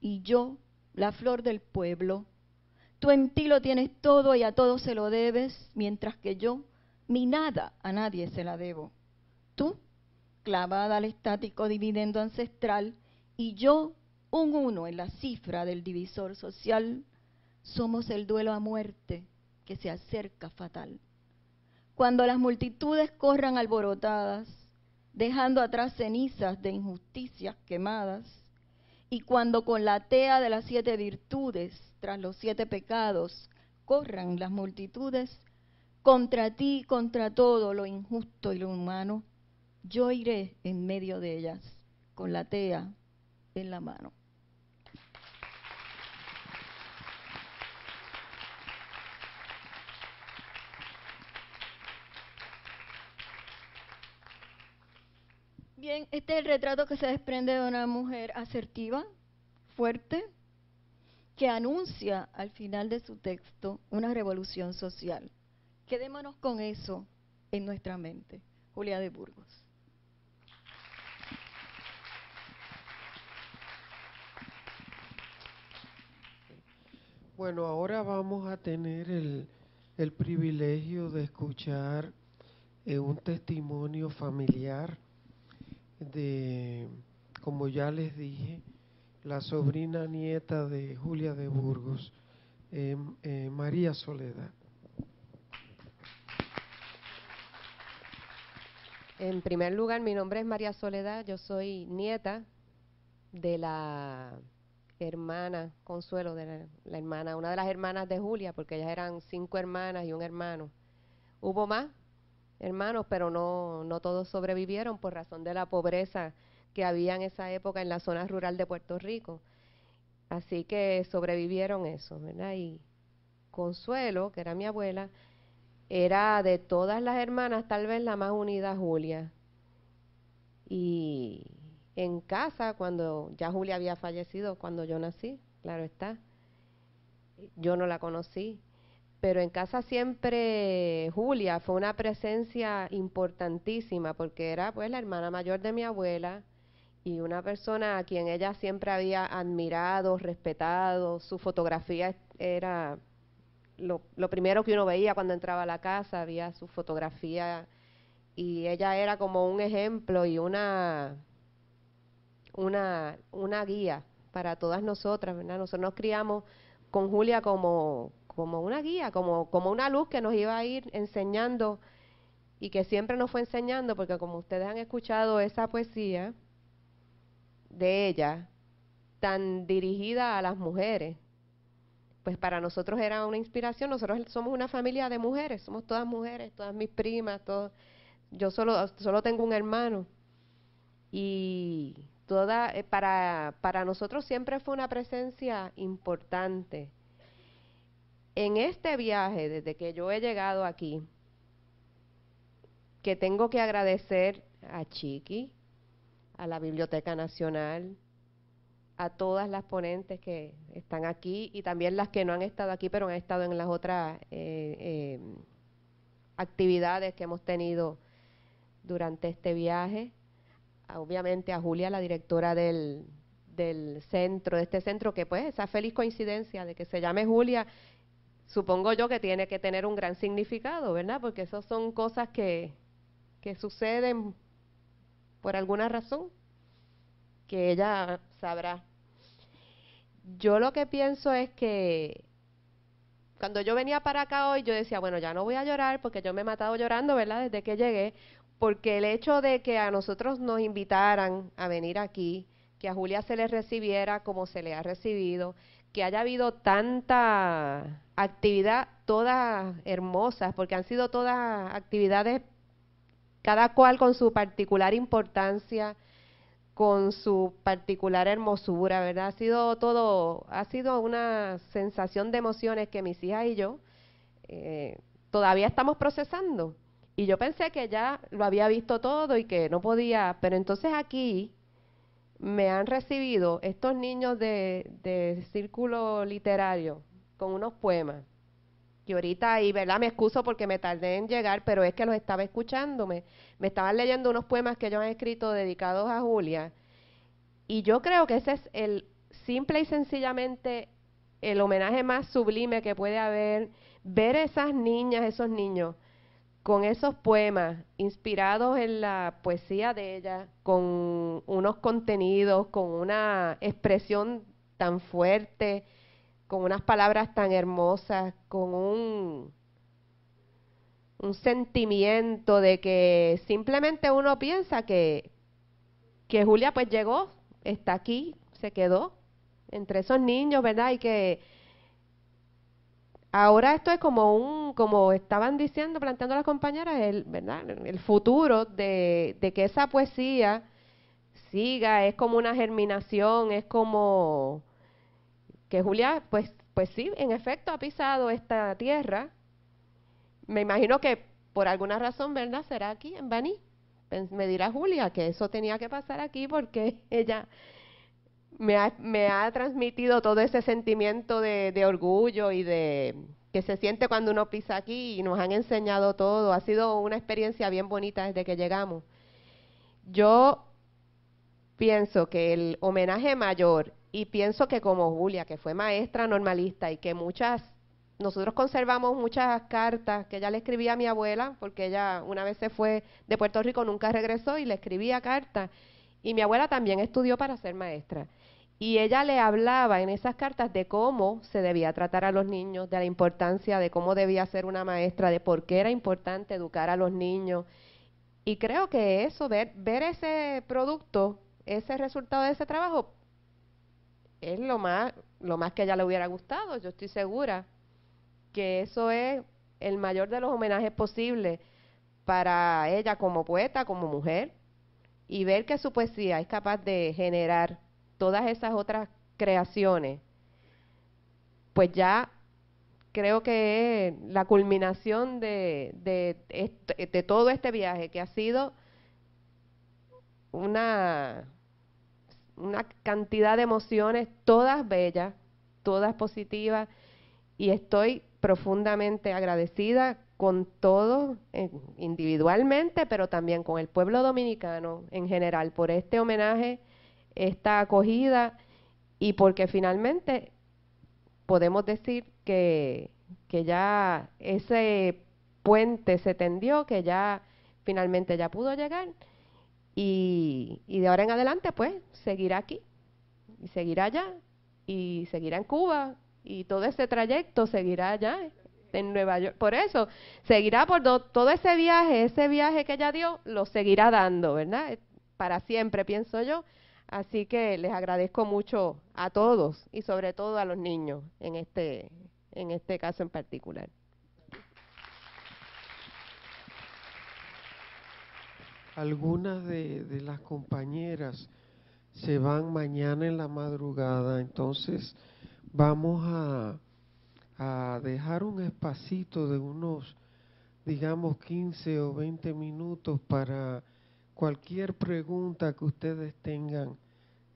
y yo, la flor del pueblo. Tú en ti lo tienes todo y a todo se lo debes, mientras que yo, mi nada a nadie se la debo. Tú, clavada al estático dividendo ancestral, y yo, un uno en la cifra del divisor social, somos el duelo a muerte que se acerca fatal. Cuando las multitudes corran alborotadas, dejando atrás cenizas de injusticias quemadas, y cuando con la tea de las siete virtudes, tras los siete pecados, corran las multitudes, contra ti, contra todo lo injusto y lo humano, yo iré en medio de ellas con la tea en la mano. Bien, este es el retrato que se desprende de una mujer asertiva, fuerte, que anuncia al final de su texto una revolución social. Quedémonos con eso en nuestra mente. Julia de Burgos. Bueno, ahora vamos a tener el, privilegio de escuchar eh, un testimonio familiar de, como ya les dije, la sobrina nieta de Julia de Burgos, eh, eh, María Soledad. En primer lugar, mi nombre es María Soledad, yo soy nieta de la hermana Consuelo, de la, hermana, una de las hermanas de Julia, porque ellas eran cinco hermanas y un hermano. Hubo más hermanos, pero no, no todos sobrevivieron por razón de la pobreza que había en esa época en la zona rural de Puerto Rico. Así que sobrevivieron eso, ¿verdad? Y Consuelo, que era mi abuela, era de todas las hermanas tal vez la más unida a Julia. Y en casa, cuando ya Julia había fallecido, cuando yo nací, claro está, yo no la conocí, pero en casa siempre Julia fue una presencia importantísima porque era pues la hermana mayor de mi abuela y una persona a quien ella siempre había admirado, respetado, su fotografía era lo, primero que uno veía cuando entraba a la casa, había su fotografía y ella era como un ejemplo y una, una, una guía para todas nosotras, ¿verdad? Nosotros nos criamos con Julia como, como una guía, como, como una luz que nos iba a ir enseñando y que siempre nos fue enseñando, porque como ustedes han escuchado esa poesía de ella, tan dirigida a las mujeres, pues para nosotros era una inspiración. Nosotros somos una familia de mujeres, somos todas mujeres, todas mis primas, todos. Yo solo, solo tengo un hermano. Y eh, para, para nosotros siempre fue una presencia importante. En este viaje, desde que yo he llegado aquí, que tengo que agradecer a Chiqui, a la Biblioteca Nacional, a todas las ponentes que están aquí y también las que no han estado aquí, pero han estado en las otras eh, eh, actividades que hemos tenido durante este viaje. Obviamente a Julia, la directora del, del centro, de este centro, que pues esa feliz coincidencia de que se llame Julia, supongo yo que tiene que tener un gran significado, ¿verdad? Porque esas son cosas que, que suceden por alguna razón que ella sabrá. Yo lo que pienso es que cuando yo venía para acá hoy, yo decía, bueno, ya no voy a llorar porque yo me he matado llorando, ¿verdad? Desde que llegué, porque el hecho de que a nosotros nos invitaran a venir aquí, que a Julia se le recibiera como se le ha recibido, que haya habido tanta actividad, todas hermosas, porque han sido todas actividades, cada cual con su particular importancia, con su particular hermosura, ¿verdad? Ha sido todo, ha sido una sensación de emociones que mis hijas y yo eh, todavía estamos procesando. Y yo pensé que ya lo había visto todo y que no podía, pero entonces aquí me han recibido estos niños de, de círculo literario con unos poemas. Y ahorita, y verdad, me excuso porque me tardé en llegar, pero es que los estaba escuchando. Me, me estaban leyendo unos poemas que ellos han escrito dedicados a Julia. Y yo creo que ese es el simple y sencillamente el homenaje más sublime que puede haber. Ver esas niñas, esos niños, con esos poemas inspirados en la poesía de ella, con unos contenidos, con una expresión tan fuerte con unas palabras tan hermosas, con un, un sentimiento de que simplemente uno piensa que, que Julia pues llegó, está aquí, se quedó entre esos niños, ¿verdad? Y que ahora esto es como un, como estaban diciendo, planteando las compañeras, el, ¿verdad? El futuro de, de que esa poesía siga, es como una germinación, es como que Julia, pues, pues sí, en efecto ha pisado esta tierra. Me imagino que por alguna razón, ¿verdad? Será aquí, en Baní. Me dirá Julia que eso tenía que pasar aquí porque ella me ha, me ha transmitido todo ese sentimiento de, de orgullo y de que se siente cuando uno pisa aquí y nos han enseñado todo. Ha sido una experiencia bien bonita desde que llegamos. Yo pienso que el homenaje mayor y pienso que como Julia, que fue maestra normalista y que muchas, nosotros conservamos muchas cartas que ella le escribía a mi abuela, porque ella una vez se fue de Puerto Rico, nunca regresó y le escribía cartas. Y mi abuela también estudió para ser maestra. Y ella le hablaba en esas cartas de cómo se debía tratar a los niños, de la importancia de cómo debía ser una maestra, de por qué era importante educar a los niños. Y creo que eso, ver, ver ese producto, ese resultado de ese trabajo, es lo más, lo más que a ella le hubiera gustado. Yo estoy segura que eso es el mayor de los homenajes posibles para ella como poeta, como mujer, y ver que su poesía es capaz de generar todas esas otras creaciones, pues ya creo que es la culminación de, de, todo este viaje, que ha sido una, una cantidad de emociones, todas bellas, todas positivas, y estoy profundamente agradecida con todos individualmente, pero también con el pueblo dominicano en general por este homenaje, esta acogida y porque finalmente podemos decir que, que ya ese puente se tendió, que ya finalmente ya pudo llegar y, y de ahora en adelante pues seguirá aquí y seguirá allá y seguirá en Cuba y todo ese trayecto seguirá allá en Nueva York. Por eso, seguirá por todo ese viaje, ese viaje que ella dio, lo seguirá dando, ¿verdad? Para siempre, pienso yo. Así que les agradezco mucho a todos y sobre todo a los niños en este, en este caso en particular. Algunas de, las compañeras se van mañana en la madrugada, entonces vamos a, a dejar un espacito de unos, digamos, 15 o 20 minutos para cualquier pregunta que ustedes tengan,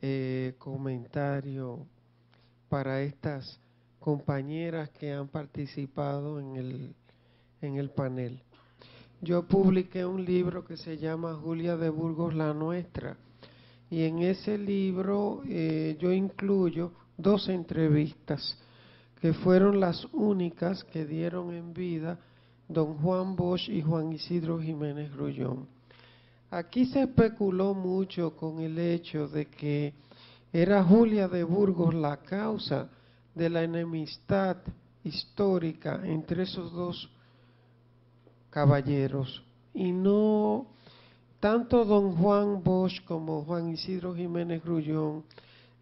eh, comentario para estas compañeras que han participado en el, en el panel. Yo publiqué un libro que se llama Julia de Burgos la Nuestra y en ese libro eh, yo incluyo dos entrevistas que fueron las únicas que dieron en vida don Juan Bosch y Juan Isidro Jiménez Grullón. Aquí se especuló mucho con el hecho de que era Julia de Burgos la causa de la enemistad histórica entre esos dos caballeros y no tanto don Juan Bosch como Juan Isidro Jiménez Grullón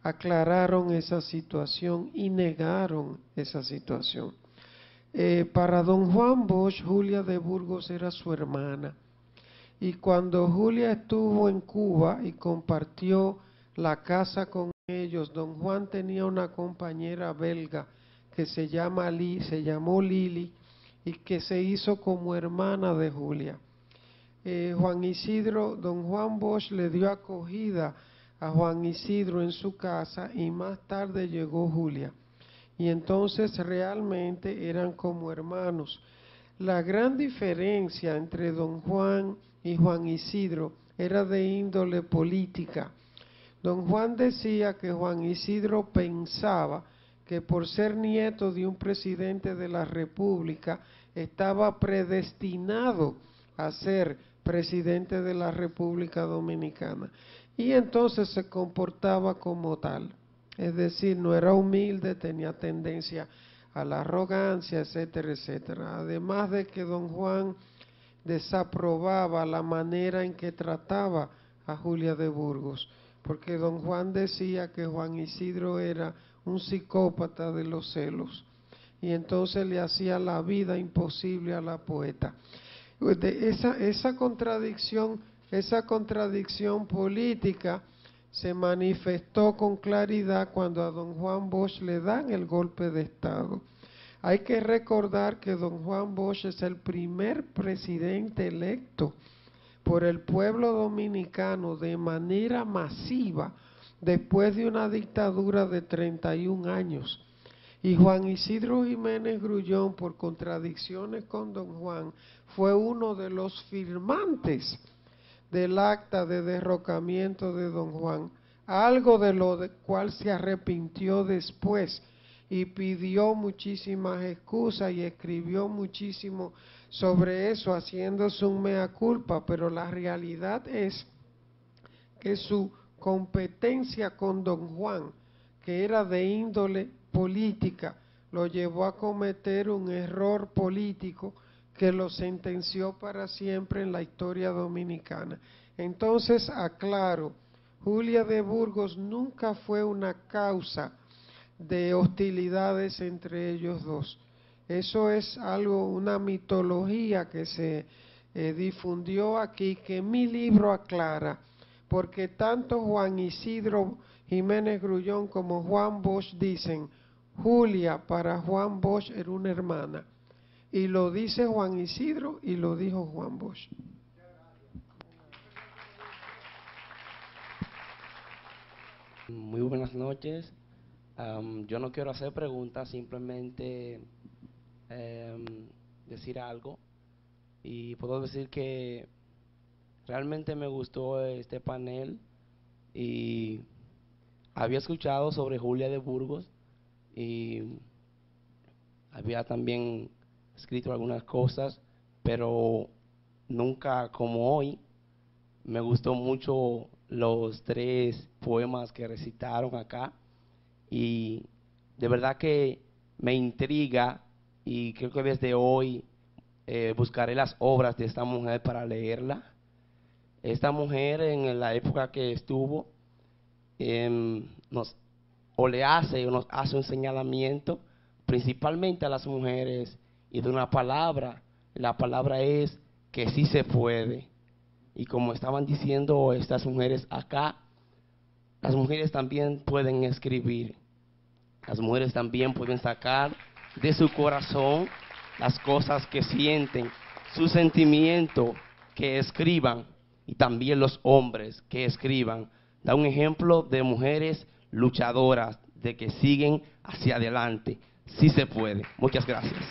aclararon esa situación y negaron esa situación. Eh, para don Juan Bosch, Julia de Burgos era su hermana. Y cuando Julia estuvo en Cuba y compartió la casa con ellos, don Juan tenía una compañera belga que se, llama se llamó Lili y que se hizo como hermana de Julia. Eh, Juan Isidro, don Juan Bosch le dio acogida a Juan Isidro en su casa y más tarde llegó Julia. Y entonces realmente eran como hermanos. La gran diferencia entre don Juan y Juan Isidro era de índole política. Don Juan decía que Juan Isidro pensaba que por ser nieto de un presidente de la República estaba predestinado a ser presidente de la República Dominicana y entonces se comportaba como tal. Es decir, no era humilde, tenía tendencia a la arrogancia, etcétera, etcétera. Además de que don Juan desaprobaba la manera en que trataba a Julia de Burgos, porque don Juan decía que Juan Isidro era un psicópata de los celos y entonces le hacía la vida imposible a la poeta. esa, esa contradicción esa contradicción política se manifestó con claridad cuando a don Juan Bosch le dan el golpe de Estado. Hay que recordar que don Juan Bosch es el primer presidente electo por el pueblo dominicano de manera masiva después de una dictadura de 31 años. Y Juan Isidro Jiménez Grullón, por contradicciones con don Juan, fue uno de los firmantes del acta de derrocamiento de don Juan, algo de lo cual se arrepintió después y pidió muchísimas excusas y escribió muchísimo sobre eso, haciéndose un mea culpa, pero la realidad es que su competencia con don Juan, que era de índole política, lo llevó a cometer un error político que lo sentenció para siempre en la historia dominicana. Entonces, aclaro, Julia de Burgos nunca fue una causa de hostilidades entre ellos dos. Eso es algo, una mitología que se eh, difundió aquí, que mi libro aclara, porque tanto Juan Isidro Jiménez Grullón como Juan Bosch dicen, Julia para Juan Bosch era una hermana. Y lo dice Juan Isidro y lo dijo Juan Bosch. Muy buenas noches. Yo no quiero hacer preguntas, simplemente em, decir algo. Y puedo decir que realmente me gustó este panel y había escuchado sobre Julia de Burgos y había también escrito algunas cosas, pero nunca como hoy. Me gustó mucho los tres poemas que recitaron acá y de verdad que me intriga y creo que desde hoy eh, buscaré las obras de esta mujer para leerla. Esta mujer en la época que estuvo em, nos o le hace o nos hace un señalamiento principalmente a las mujeres y de una palabra. La palabra es que sí se puede. Y como estaban diciendo estas mujeres acá, las mujeres también pueden escribir. Las mujeres también pueden sacar de su corazón las cosas que sienten, su sentimiento, que escriban. Y también los hombres que escriban. Da un ejemplo de mujeres luchadoras, de que siguen hacia adelante. Sí se puede. Muchas gracias.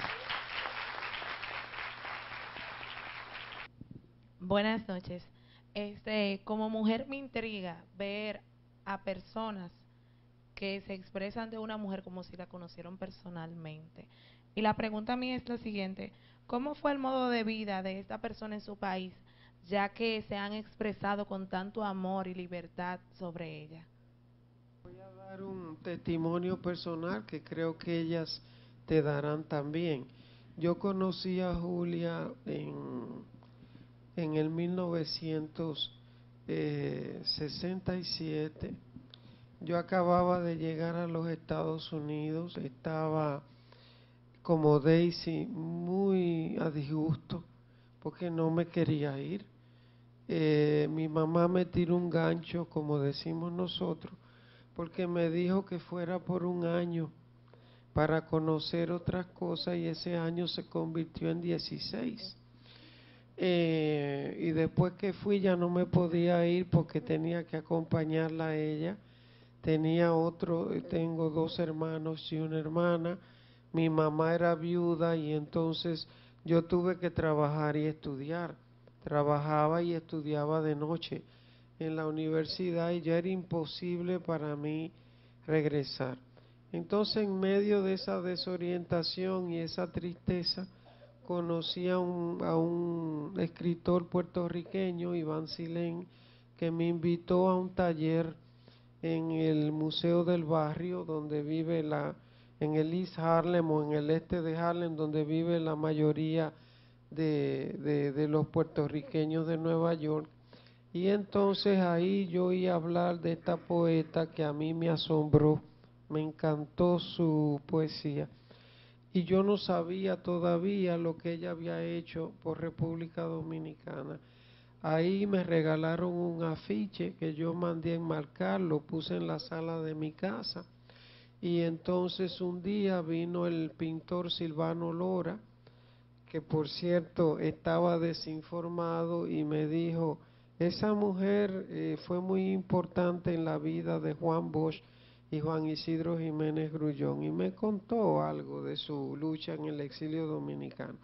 Buenas noches. Este, como mujer me intriga ver a personas que se expresan de una mujer como si la conocieron personalmente. Y la pregunta a mí es la siguiente, ¿cómo fue el modo de vida de esta persona en su país, ya que se han expresado con tanto amor y libertad sobre ella? Voy a dar un testimonio personal que creo que ellas te darán también. Yo conocí a Julia en en el 1967. Yo acababa de llegar a los Estados Unidos, estaba como Daisy muy a disgusto porque no me quería ir. Eh, mi mamá me tiró un gancho, como decimos nosotros, porque me dijo que fuera por un año para conocer otras cosas y ese año se convirtió en 16. Eh, y después que fui ya no me podía ir porque tenía que acompañarla a ella. Tenía otro, tengo dos hermanos y una hermana. Mi mamá era viuda y entonces yo tuve que trabajar y estudiar. Trabajaba y estudiaba de noche en la universidad y ya era imposible para mí regresar. Entonces en medio de esa desorientación y esa tristeza, conocí a un, escritor puertorriqueño, Iván Silén, que me invitó a un taller en el Museo del Barrio, donde vive la, en el East Harlem o en el este de Harlem, donde vive la mayoría de, de los puertorriqueños de Nueva York. Y entonces ahí yo oí hablar de esta poeta que a mí me asombró, me encantó su poesía y yo no sabía todavía lo que ella había hecho por República Dominicana. Ahí me regalaron un afiche que yo mandé enmarcar, lo puse en la sala de mi casa. Y entonces un día vino el pintor Silvano Lora, que por cierto estaba desinformado y me dijo, esa mujer eh, fue muy importante en la vida de Juan Bosch y Juan Isidro Jiménez Grullón y me contó algo de su lucha en el exilio dominicano.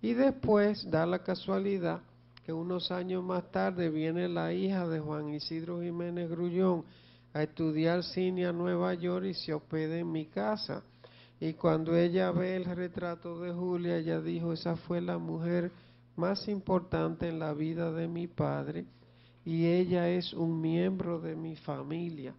Y después da la casualidad que unos años más tarde viene la hija de Juan Isidro Jiménez Grullón a estudiar cine a Nueva York y se hospeda en mi casa. Y cuando ella ve el retrato de Julia, ella dijo, esa fue la mujer más importante en la vida de mi padre y ella es un miembro de mi familia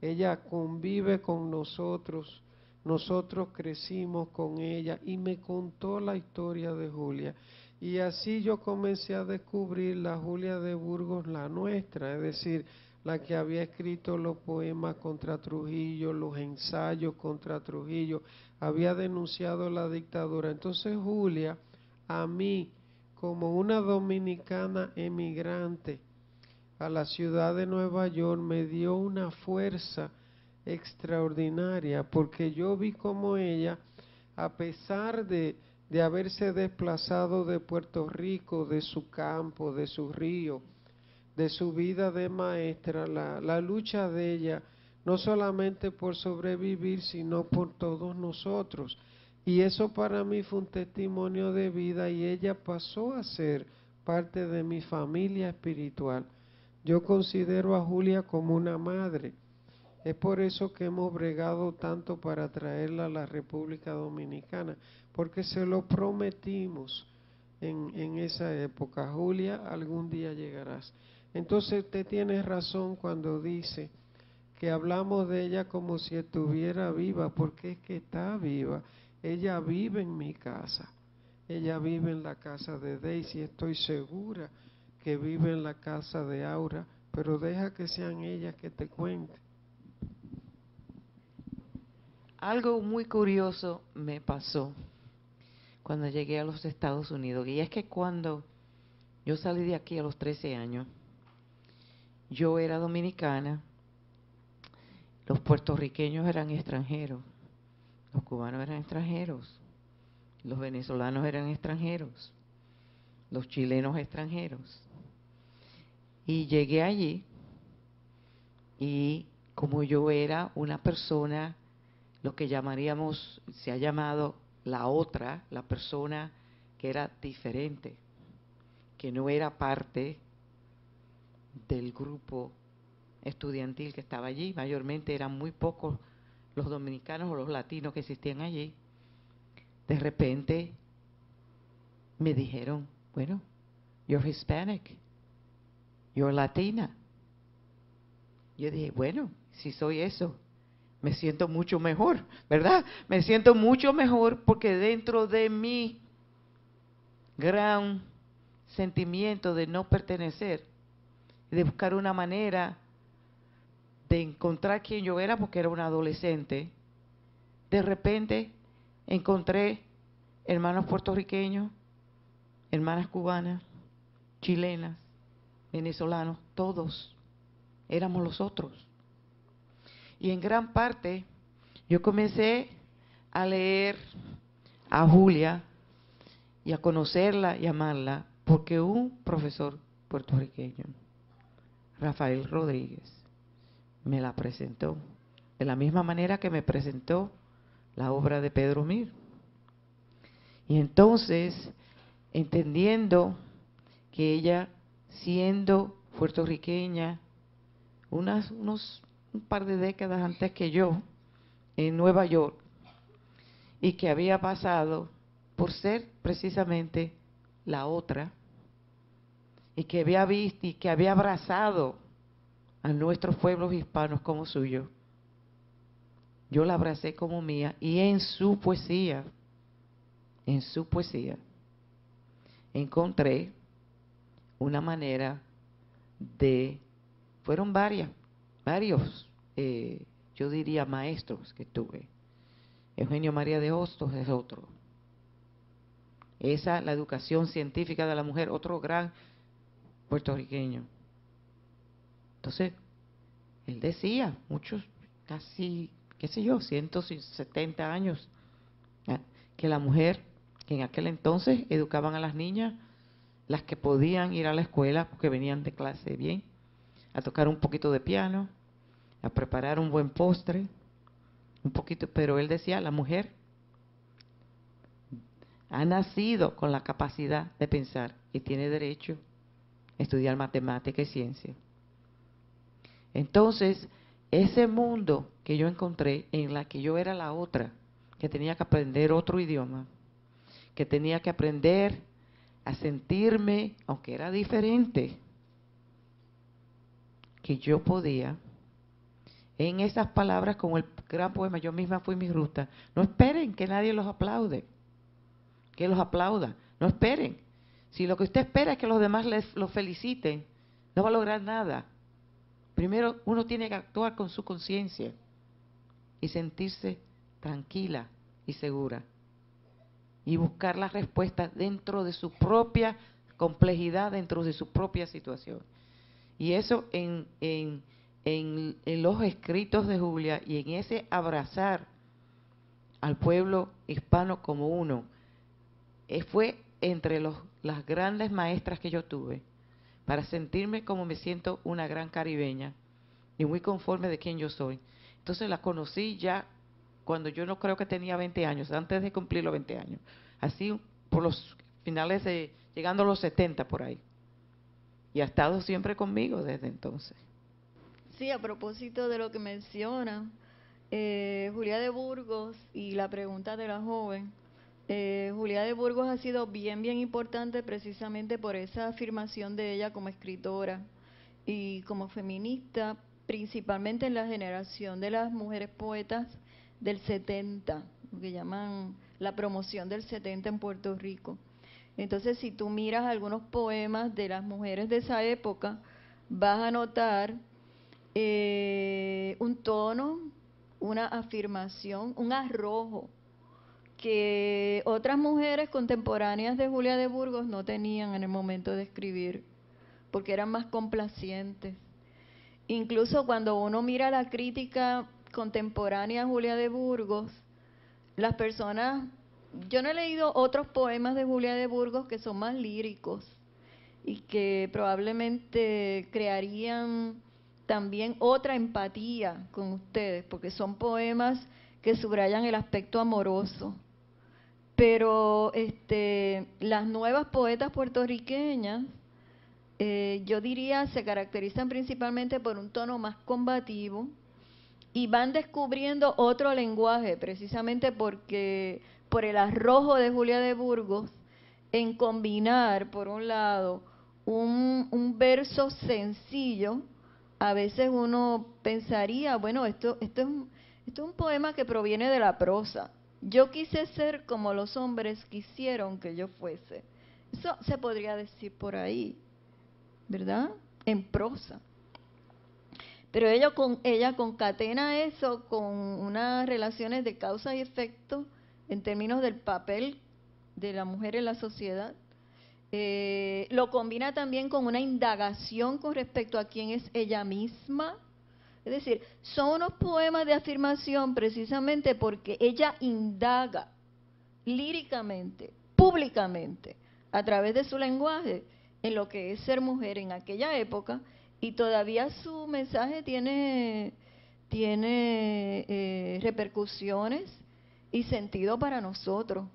ella convive con nosotros nosotros crecimos con ella y me contó la historia de Julia. Y así yo comencé a descubrir la Julia de Burgos, la nuestra, es decir, la que había escrito los poemas contra Trujillo, los ensayos contra Trujillo, había denunciado la dictadura. Entonces Julia, a mí, como una dominicana emigrante a la ciudad de Nueva York, me dio una fuerza extraordinaria, porque yo vi como ella, a pesar de, de haberse desplazado de Puerto Rico, de su campo, de su río, de su vida de maestra, la, lucha de ella, no solamente por sobrevivir, sino por todos nosotros. Y eso para mí fue un testimonio de vida y ella pasó a ser parte de mi familia espiritual. Yo considero a Julia como una madre. Es por eso que hemos bregado tanto para traerla a la República Dominicana, porque se lo prometimos en, en esa época. Julia, algún día llegarás. Entonces usted tiene razón cuando dice que hablamos de ella como si estuviera viva, porque es que está viva. Ella vive en mi casa. Ella vive en la casa de Daisy, estoy segura que vive en la casa de Aura, pero deja que sean ellas que te cuenten. Algo muy curioso me pasó cuando llegué a los Estados Unidos, y es que cuando yo salí de aquí a los 13 años, yo era dominicana, los puertorriqueños eran extranjeros, los cubanos eran extranjeros, los venezolanos eran extranjeros, los chilenos extranjeros. Y llegué allí y como yo era una persona lo que llamaríamos, se ha llamado la otra, la persona que era diferente, que no era parte del grupo estudiantil que estaba allí, mayormente eran muy pocos los dominicanos o los latinos que existían allí. De repente me dijeron, bueno, you're Hispanic, you're Latina. Yo dije, bueno, si soy eso, me siento mucho mejor, ¿verdad? Me siento mucho mejor porque dentro de mi gran sentimiento de no pertenecer, de buscar una manera de encontrar quién yo era porque era una adolescente, de repente encontré hermanos puertorriqueños, hermanas cubanas, chilenas, venezolanos, todos éramos los otros. Y en gran parte yo comencé a leer a Julia y a conocerla y amarla porque un profesor puertorriqueño, Rafael Rodríguez, me la presentó. De la misma manera que me presentó la obra de Pedro Mir. Y entonces, entendiendo que ella, siendo puertorriqueña, unas, unos un par de décadas antes que yo en Nueva York y que había pasado por ser precisamente la otra y que había visto y que había abrazado a nuestros pueblos hispanos como suyo. Yo la abracé como mía y en su poesía, en su poesía, encontré una manera de, fueron varias, varios, eh, yo diría, maestros que tuve. Eugenio María de Hostos es otro. Esa, la educación científica de la mujer, otro gran puertorriqueño. Entonces, él decía, muchos, casi, qué sé yo, 170 años, que la mujer, que en aquel entonces educaban a las niñas, las que podían ir a la escuela porque venían de clase bien, a tocar un poquito de piano, a preparar un buen postre, un poquito, pero él decía, la mujer ha nacido con la capacidad de pensar y tiene derecho a estudiar matemática y ciencia. Entonces, ese mundo que yo encontré en la que yo era la otra, que tenía que aprender otro idioma, que tenía que aprender a sentirme, aunque era diferente, que yo podía en esas palabras como el gran poema Yo misma fui mi ruta. No esperen que nadie los aplaude, que los aplauda. No esperen. Si lo que usted espera es que los demás les, los feliciten, no va a lograr nada. Primero uno tiene que actuar con su conciencia y sentirse tranquila y segura y buscar las respuestas dentro de su propia complejidad, dentro de su propia situación. Y eso en, en, en, en los escritos de Julia y en ese abrazar al pueblo hispano como uno, eh, fue entre los, las grandes maestras que yo tuve para sentirme como me siento una gran caribeña y muy conforme de quien yo soy. Entonces la conocí ya cuando yo no creo que tenía 20 años, antes de cumplir los 20 años. Así por los finales de, llegando a los 70 por ahí. Y ha estado siempre conmigo desde entonces. Sí, a propósito de lo que menciona eh, Julia de Burgos y la pregunta de la joven, eh, Julia de Burgos ha sido bien, bien importante precisamente por esa afirmación de ella como escritora y como feminista, principalmente en la generación de las mujeres poetas del 70, lo que llaman la promoción del 70 en Puerto Rico. Entonces, si tú miras algunos poemas de las mujeres de esa época, vas a notar eh, un tono, una afirmación, un arrojo que otras mujeres contemporáneas de Julia de Burgos no tenían en el momento de escribir, porque eran más complacientes. Incluso cuando uno mira la crítica contemporánea a Julia de Burgos, las personas, yo no he leído otros poemas de Julia de Burgos que son más líricos y que probablemente crearían también otra empatía con ustedes, porque son poemas que subrayan el aspecto amoroso. Pero este, las nuevas poetas puertorriqueñas, eh, yo diría, se caracterizan principalmente por un tono más combativo y van descubriendo otro lenguaje, precisamente porque por el arrojo de Julia de Burgos, en combinar, por un lado, un, verso sencillo, a veces uno pensaría, bueno, esto, esto, es esto es un poema que proviene de la prosa, yo quise ser como los hombres quisieron que yo fuese. Eso se podría decir por ahí, ¿verdad? En prosa. Pero ella, con, ella concatena eso con unas relaciones de causa y efecto en términos del papel de la mujer en la sociedad. Eh, lo combina también con una indagación con respecto a quién es ella misma, es decir, son unos poemas de afirmación precisamente porque ella indaga líricamente, públicamente, a través de su lenguaje, en lo que es ser mujer en aquella época y todavía su mensaje tiene, eh, repercusiones y sentido para nosotros.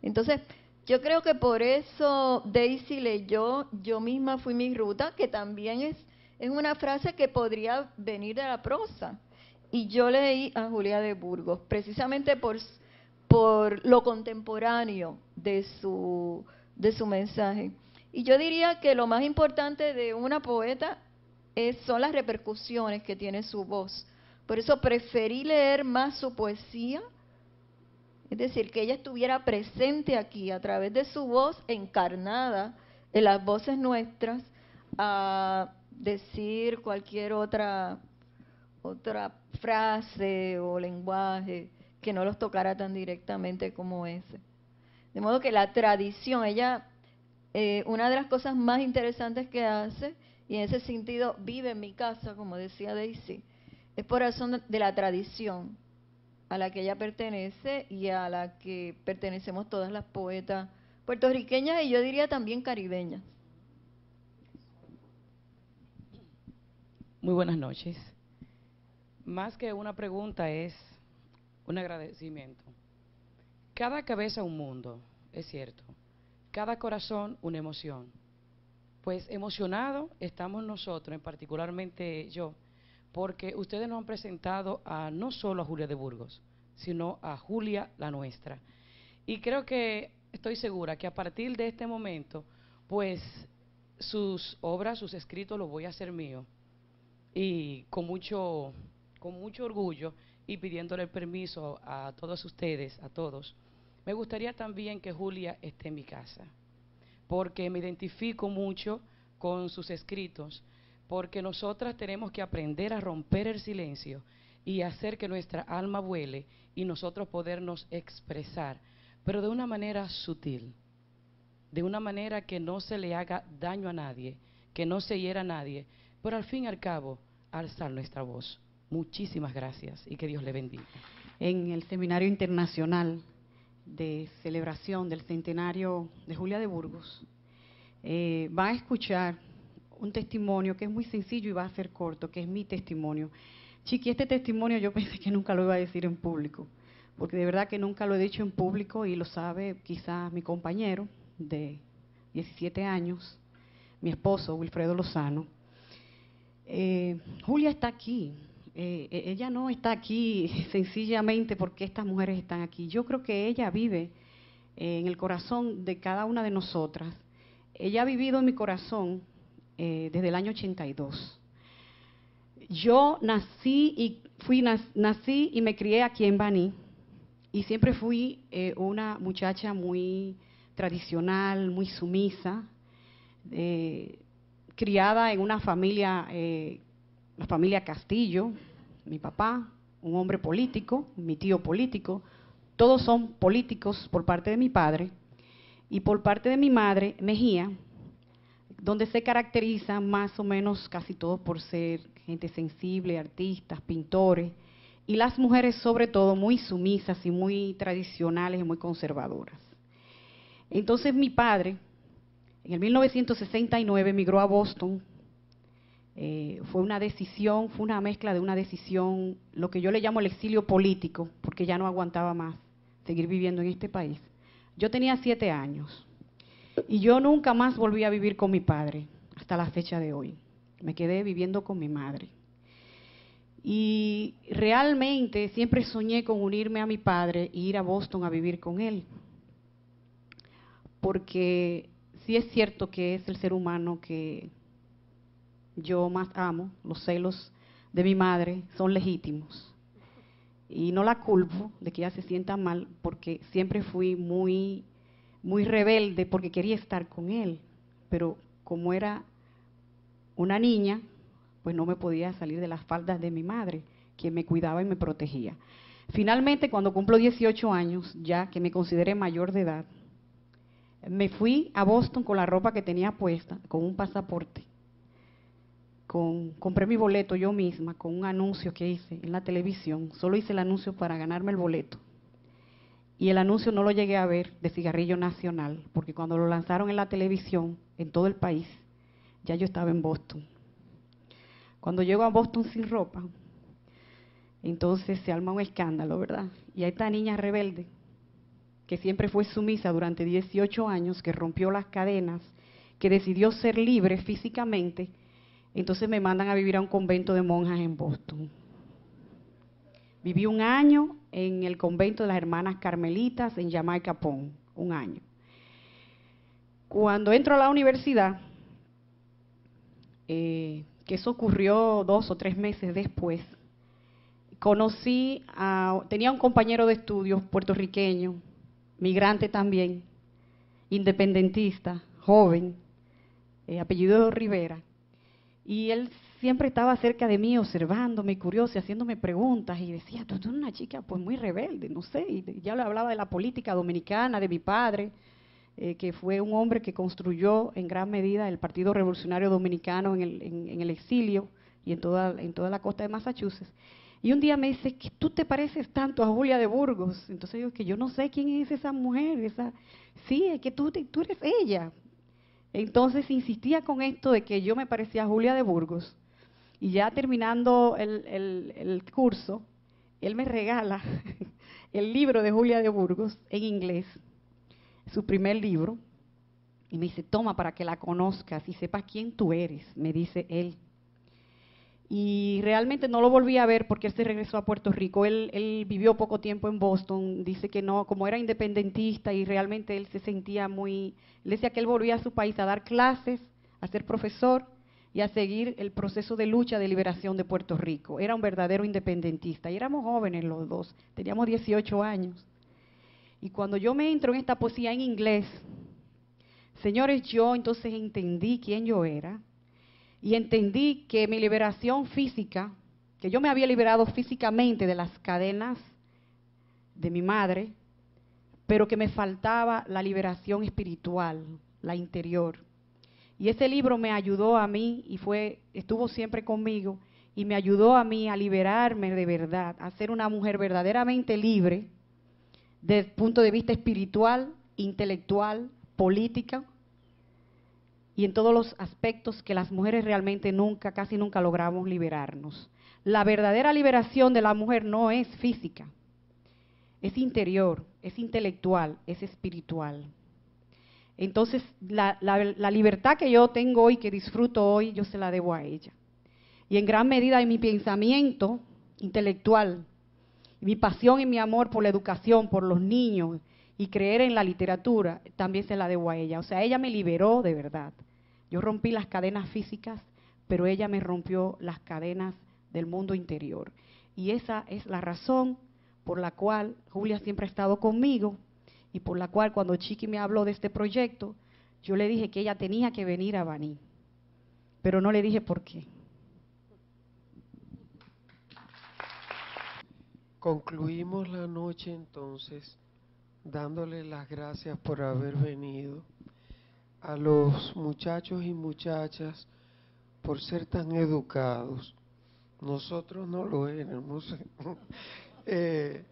Entonces, yo creo que por eso Daisy leyó Yo misma fui mi ruta, que también es es una frase que podría venir de la prosa. Y yo leí a Julia de Burgos, precisamente por, por lo contemporáneo de su, de su mensaje. Y yo diría que lo más importante de una poeta es, son las repercusiones que tiene su voz. Por eso preferí leer más su poesía, es decir, que ella estuviera presente aquí a través de su voz encarnada en las voces nuestras, a decir cualquier otra, otra frase o lenguaje que no los tocara tan directamente como ese. De modo que la tradición, ella, eh, una de las cosas más interesantes que hace, y en ese sentido vive en mi casa, como decía Daisy, es por razón de la tradición a la que ella pertenece y a la que pertenecemos todas las poetas puertorriqueñas y yo diría también caribeñas. Muy buenas noches. Más que una pregunta es un agradecimiento. Cada cabeza un mundo, es cierto. Cada corazón una emoción. Pues emocionado estamos nosotros, en particularmente yo, porque ustedes nos han presentado a no solo a Julia de Burgos, sino a Julia la nuestra. Y creo que estoy segura que a partir de este momento, pues sus obras, sus escritos los voy a hacer míos y con mucho con mucho orgullo y pidiéndole el permiso a todos ustedes, a todos, me gustaría también que Julia esté en mi casa, porque me identifico mucho con sus escritos, porque nosotras tenemos que aprender a romper el silencio y hacer que nuestra alma vuele y nosotros podernos expresar, pero de una manera sutil, de una manera que no se le haga daño a nadie, que no se hiera a nadie, pero al fin y al cabo alzar nuestra voz. Muchísimas gracias y que Dios le bendiga. En el Seminario Internacional de Celebración del Centenario de Julia de Burgos, eh, va a escuchar un testimonio que es muy sencillo y va a ser corto, que es mi testimonio. Chiqui, este testimonio yo pensé que nunca lo iba a decir en público, porque de verdad que nunca lo he dicho en público y lo sabe quizás mi compañero de 17 años, mi esposo Wilfredo Lozano. Eh, Julia está aquí. Eh, e-, ella no está aquí sencillamente porque estas mujeres están aquí. Yo creo que ella vive en el corazón de cada una de nosotras. Ella ha vivido en mi corazón eh, desde el año 82. Yo nací y fui nací y me crié aquí en Baní y siempre fui eh, una muchacha muy tradicional, muy sumisa, eh, criada en una familia, la familia Castillo, mi papá, un hombre político, mi tío político, todos son políticos por parte de mi padre y por parte de mi madre, Mejía, donde se caracterizan más o menos casi todos por ser gente sensible, artistas, pintores, y las mujeres sobre todo muy sumisas y muy tradicionales y muy conservadoras. Entonces mi padre, en el 1969, emigró a Boston. Eh, fue una decisión, fue una mezcla de una decisión, lo que yo le llamo el exilio político, porque ya no aguantaba más seguir viviendo en este país. Yo tenía siete años. Y yo nunca más volví a vivir con mi padre hasta la fecha de hoy. Me quedé viviendo con mi madre. Y realmente siempre soñé con unirme a mi padre e ir a Boston a vivir con él. Porque sí es cierto que es el ser humano que yo más amo, los celos de mi madre son legítimos. Y no la culpo de que ella se sienta mal porque siempre fui muy muy rebelde porque quería estar con él, pero como era una niña, pues no me podía salir de las faldas de mi madre, quien me cuidaba y me protegía. Finalmente, cuando cumplo 18 años, ya que me consideré mayor de edad, me fui a Boston con la ropa que tenía puesta, con un pasaporte. Con, compré mi boleto yo misma con un anuncio que hice en la televisión. Solo hice el anuncio para ganarme el boleto. Y el anuncio no lo llegué a ver de cigarrillo nacional, porque cuando lo lanzaron en la televisión, en todo el país, ya yo estaba en Boston. Cuando llego a Boston sin ropa, entonces se arma un escándalo, ¿verdad? Y a esta niña rebelde, que siempre fue sumisa durante 18 años, que rompió las cadenas, que decidió ser libre físicamente, entonces me mandan a vivir a un convento de monjas en Boston. Viví un año en el convento de las hermanas carmelitas en Jamaica Pond, un año. Cuando entro a la universidad, eh, que eso ocurrió dos o tres meses después, conocí a, tenía un compañero de estudios puertorriqueño, migrante también, independentista, joven, eh, apellido Rivera, y él siempre estaba cerca de mí observándome, curioso, haciéndome preguntas y decía, tú, eres una chica pues muy rebelde, no sé, y ya le hablaba de la política dominicana, de mi padre, eh, que fue un hombre que construyó en gran medida el Partido Revolucionario Dominicano en el, en, el exilio y en toda, en toda la costa de Massachusetts. Y un día me dice que tú te pareces tanto a Julia de Burgos. Entonces yo que yo no sé quién es esa mujer, esa sí, es que tú, tú eres ella. Entonces insistía con esto de que yo me parecía a Julia de Burgos. Y ya terminando el, curso, él me regala el libro de Julia de Burgos en inglés, su primer libro, y me dice, toma para que la conozcas y sepas quién tú eres, me dice él. Y realmente no lo volví a ver porque él se regresó a Puerto Rico. Él, él, vivió poco tiempo en Boston. Dice que no, como era independentista y realmente él se sentía muy. Él decía que él volvía a su país a dar clases, a ser profesor y a seguir el proceso de lucha de liberación de Puerto Rico. Era un verdadero independentista y éramos jóvenes los dos, teníamos 18 años. Y cuando yo me entro en esta poesía en inglés, señores, yo entonces entendí quién yo era y entendí que mi liberación física, que yo me había liberado físicamente de las cadenas de mi madre, pero que me faltaba la liberación espiritual, la interior. Y ese libro me ayudó a mí y fue estuvo siempre conmigo y me ayudó a mí a liberarme de verdad, a ser una mujer verdaderamente libre desde el punto de vista espiritual, intelectual, política y en todos los aspectos que las mujeres realmente nunca, casi nunca logramos liberarnos. La verdadera liberación de la mujer no es física, es interior, es intelectual, es espiritual. Entonces, la, libertad que yo tengo hoy, que disfruto hoy, yo se la debo a ella. Y en gran medida en mi pensamiento intelectual, mi pasión y mi amor por la educación, por los niños y creer en la literatura, también se la debo a ella. O sea, ella me liberó de verdad. Yo rompí las cadenas físicas, pero ella me rompió las cadenas del mundo interior. Y esa es la razón por la cual Julia siempre ha estado conmigo y por la cual cuando Chiqui me habló de este proyecto, yo le dije que ella tenía que venir a Baní, pero no le dije por qué. Concluimos la noche entonces dándole las gracias por haber venido a los muchachos y muchachas por ser tan educados. Nosotros no lo éramos. eh,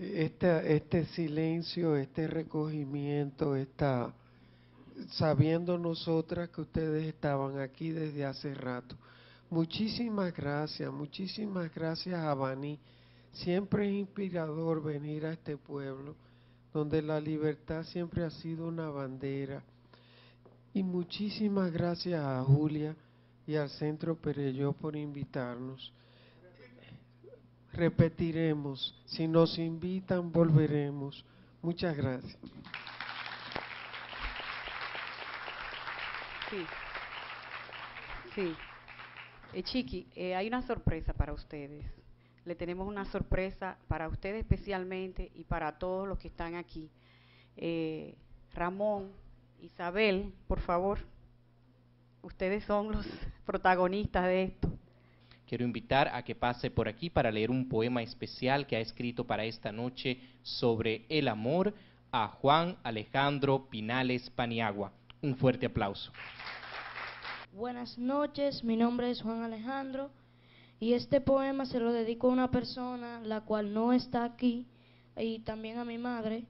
este, este silencio, este recogimiento, está sabiendo nosotras que ustedes estaban aquí desde hace rato. Muchísimas gracias, muchísimas gracias a Bani. Siempre es inspirador venir a este pueblo donde la libertad siempre ha sido una bandera. Y muchísimas gracias a Julia y al Centro Pereyó por invitarnos repetiremos. Si nos invitan, volveremos. Muchas gracias. Sí. Sí. Eh, Chiqui, eh, hay una sorpresa para ustedes. Le tenemos una sorpresa para ustedes especialmente y para todos los que están aquí. Eh, Ramón, Isabel, por favor. Ustedes son los protagonistas de esto. Quiero invitar a que pase por aquí para leer un poema especial que ha escrito para esta noche sobre el amor a Juan Alejandro Pinales Paniagua. Un fuerte aplauso. Buenas noches, mi nombre es Juan Alejandro y este poema se lo dedico a una persona la cual no está aquí y también a mi madre,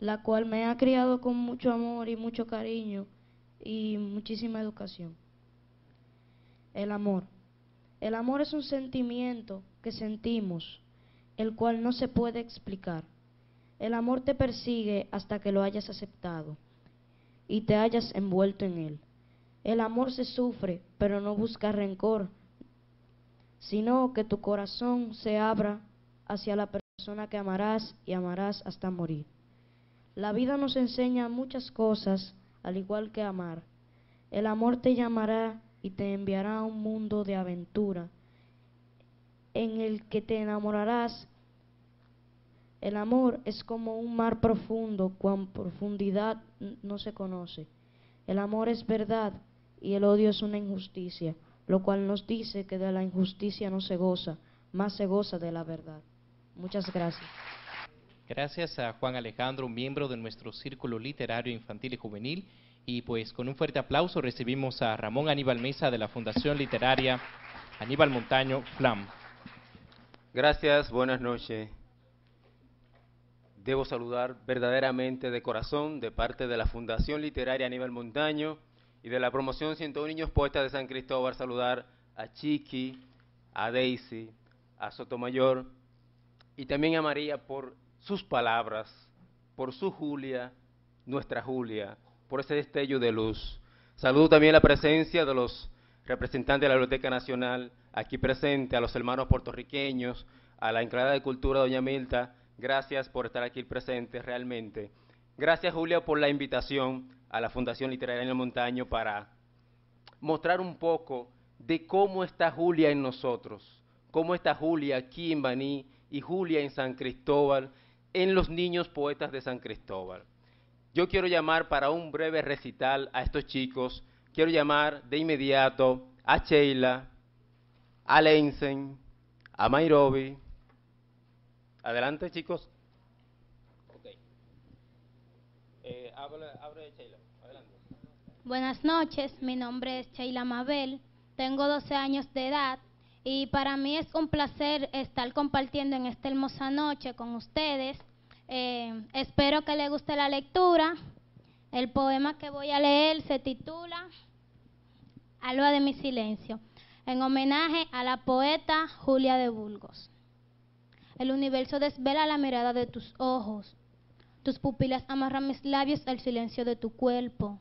la cual me ha criado con mucho amor y mucho cariño y muchísima educación. El amor. El amor es un sentimiento que sentimos, el cual no se puede explicar. El amor te persigue hasta que lo hayas aceptado y te hayas envuelto en él. El amor se sufre, pero no busca rencor, sino que tu corazón se abra hacia la persona que amarás y amarás hasta morir. La vida nos enseña muchas cosas, al igual que amar. El amor te llamará y te enviará a un mundo de aventura en el que te enamorarás. El amor es como un mar profundo, cuan profundidad no se conoce. El amor es verdad y el odio es una injusticia, lo cual nos dice que de la injusticia no se goza, más se goza de la verdad. Muchas gracias. Gracias a Juan Alejandro, miembro de nuestro Círculo Literario Infantil y Juvenil y pues con un fuerte aplauso recibimos a Ramón Aníbal Mesa de la Fundación Literaria Aníbal Montaño FLAM. Gracias, buenas noches. Debo saludar verdaderamente de corazón de parte de la Fundación Literaria Aníbal Montaño y de la promoción 101 Niños Poetas de San Cristóbal, saludar a Chiqui, a Daisy, a Sotomayor y también a María por sus palabras, por su Julia, nuestra Julia, por ese destello de luz. Saludo también la presencia de los representantes de la Biblioteca Nacional aquí presente, a los hermanos puertorriqueños, a la encargada de Cultura, doña Milta, gracias por estar aquí presentes realmente. Gracias, Julia, por la invitación a la Fundación Literaria en el Montaño para mostrar un poco de cómo está Julia en nosotros, cómo está Julia aquí en Baní y Julia en San Cristóbal, en los niños poetas de San Cristóbal. Yo quiero llamar para un breve recital a estos chicos, quiero llamar de inmediato a Sheila, a Lensen, a Mairobi. Adelante, chicos. Eh, Sheila. Adelante. Buenas noches, mi nombre es Sheila Mabel, tengo 12 años de edad y para mí es un placer estar compartiendo en esta hermosa noche con ustedes. Eh, espero que les guste la lectura. El poema que voy a leer se titula Alba de mi silencio, en homenaje a la poeta Julia de Burgos. El universo desvela la mirada de tus ojos. Tus pupilas amarran mis labios al silencio de tu cuerpo.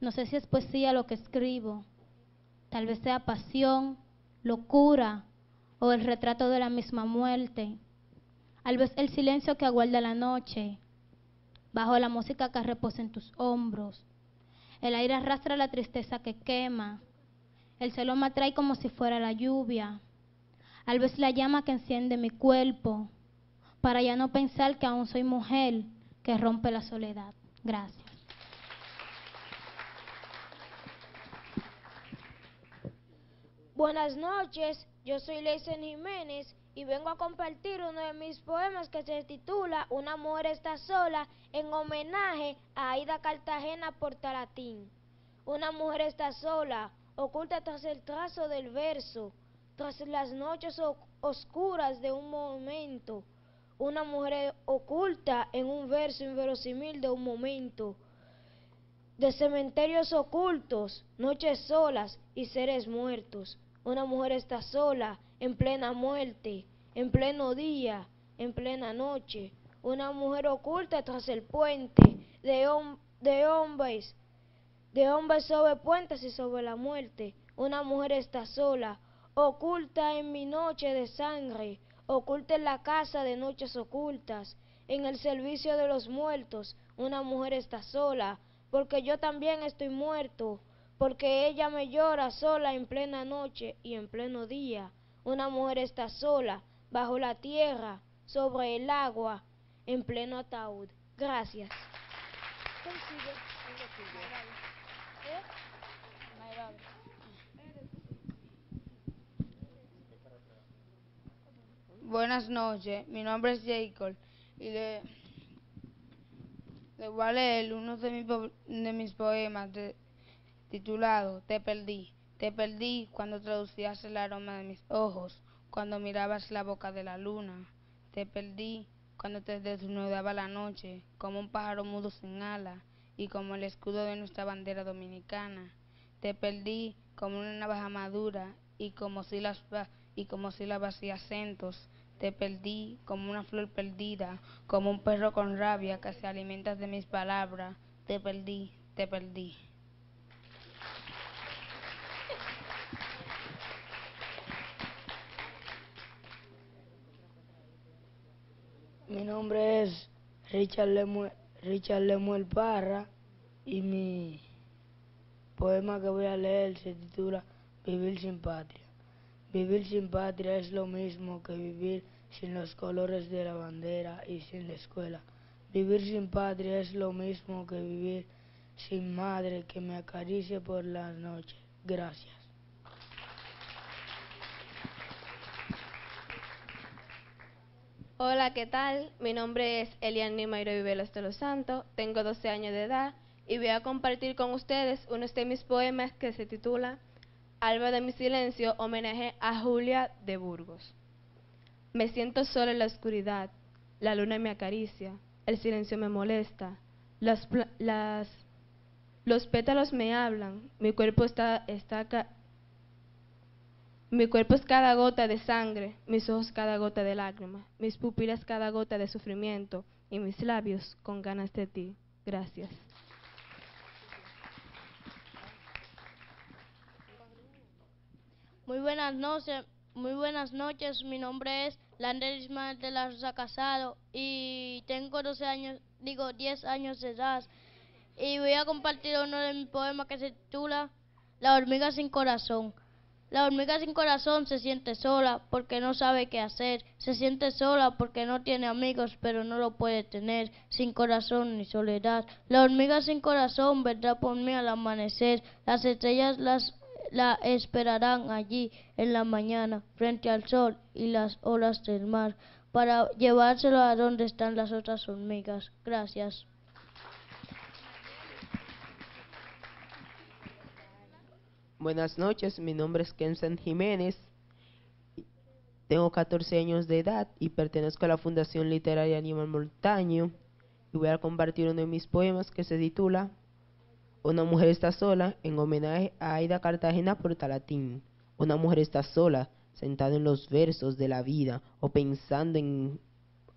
No sé si es poesía lo que escribo. Tal vez sea pasión, locura o el retrato de la misma muerte. Al el silencio que aguarda la noche, bajo la música que reposa en tus hombros. El aire arrastra la tristeza que quema. El cielo me atrae como si fuera la lluvia. Al vez la llama que enciende mi cuerpo, para ya no pensar que aún soy mujer que rompe la soledad. Gracias. Buenas noches, yo soy Leisen Jiménez y vengo a compartir uno de mis poemas que se titula Una mujer está sola en homenaje a Aida Cartagena Portalatín. Una mujer está sola, oculta tras el trazo del verso, tras las noches oscuras de un momento. Una mujer oculta en un verso inverosímil de un momento. De cementerios ocultos, noches solas y seres muertos. Una mujer está sola, en plena muerte, en pleno día, en plena noche. Una mujer oculta tras el puente de, de hombres, de hombres sobre puentes y sobre la muerte. Una mujer está sola, oculta en mi noche de sangre, oculta en la casa de noches ocultas, en el servicio de los muertos. Una mujer está sola, porque yo también estoy muerto porque ella me llora sola en plena noche y en pleno día. Una mujer está sola, bajo la tierra, sobre el agua, en pleno ataúd. Gracias. Buenas noches, mi nombre es Jacob y le, voy a leer uno de, de mis poemas de, titulado Te perdí. Te perdí cuando traducías el aroma de mis ojos, cuando mirabas la boca de la luna. Te perdí cuando te desnudaba la noche, como un pájaro mudo sin ala y como el escudo de nuestra bandera dominicana. Te perdí como una navaja madura y como si las y como si y acentos. Te perdí como una flor perdida, como un perro con rabia que se alimenta de mis palabras. Te perdí, te perdí. Mi nombre es Richard Lemuel, Richard Lemuel Parra y mi poema que voy a leer se titula Vivir sin patria. Vivir sin patria es lo mismo que vivir sin los colores de la bandera y sin la escuela. Vivir sin patria es lo mismo que vivir sin madre que me acaricie por las noches. Gracias. Hola, ¿qué tal? Mi nombre es Eliane Mayro Vivelos de los Santos, tengo 12 años de edad y voy a compartir con ustedes uno de mis poemas que se titula Alba de mi silencio, homenaje a Julia de Burgos. Me siento sola en la oscuridad, la luna me acaricia, el silencio me molesta, las, las, los pétalos me hablan, mi cuerpo está, está mi cuerpo es cada gota de sangre, mis ojos cada gota de lágrima, mis pupilas cada gota de sufrimiento y mis labios con ganas de ti. Gracias. Muy buenas noches, muy buenas noches. Mi nombre es Lander Ismael de la Rosa Casado y tengo 12 años, digo 10 años de edad y voy a compartir uno de mis poemas que se titula La hormiga sin corazón. La hormiga sin corazón se siente sola porque no sabe qué hacer. Se siente sola porque no tiene amigos pero no lo puede tener. Sin corazón ni soledad. La hormiga sin corazón vendrá por mí al amanecer. Las estrellas las la esperarán allí en la mañana frente al sol y las olas del mar para llevárselo a donde están las otras hormigas. Gracias. Buenas noches, mi nombre es Kensen Jiménez. Tengo 14 años de edad y pertenezco a la Fundación Literaria Animal Montaño y voy a compartir uno de mis poemas que se titula Una mujer está sola en homenaje a Aida Cartagena Portalatín. Una mujer está sola, sentada en los versos de la vida o pensando en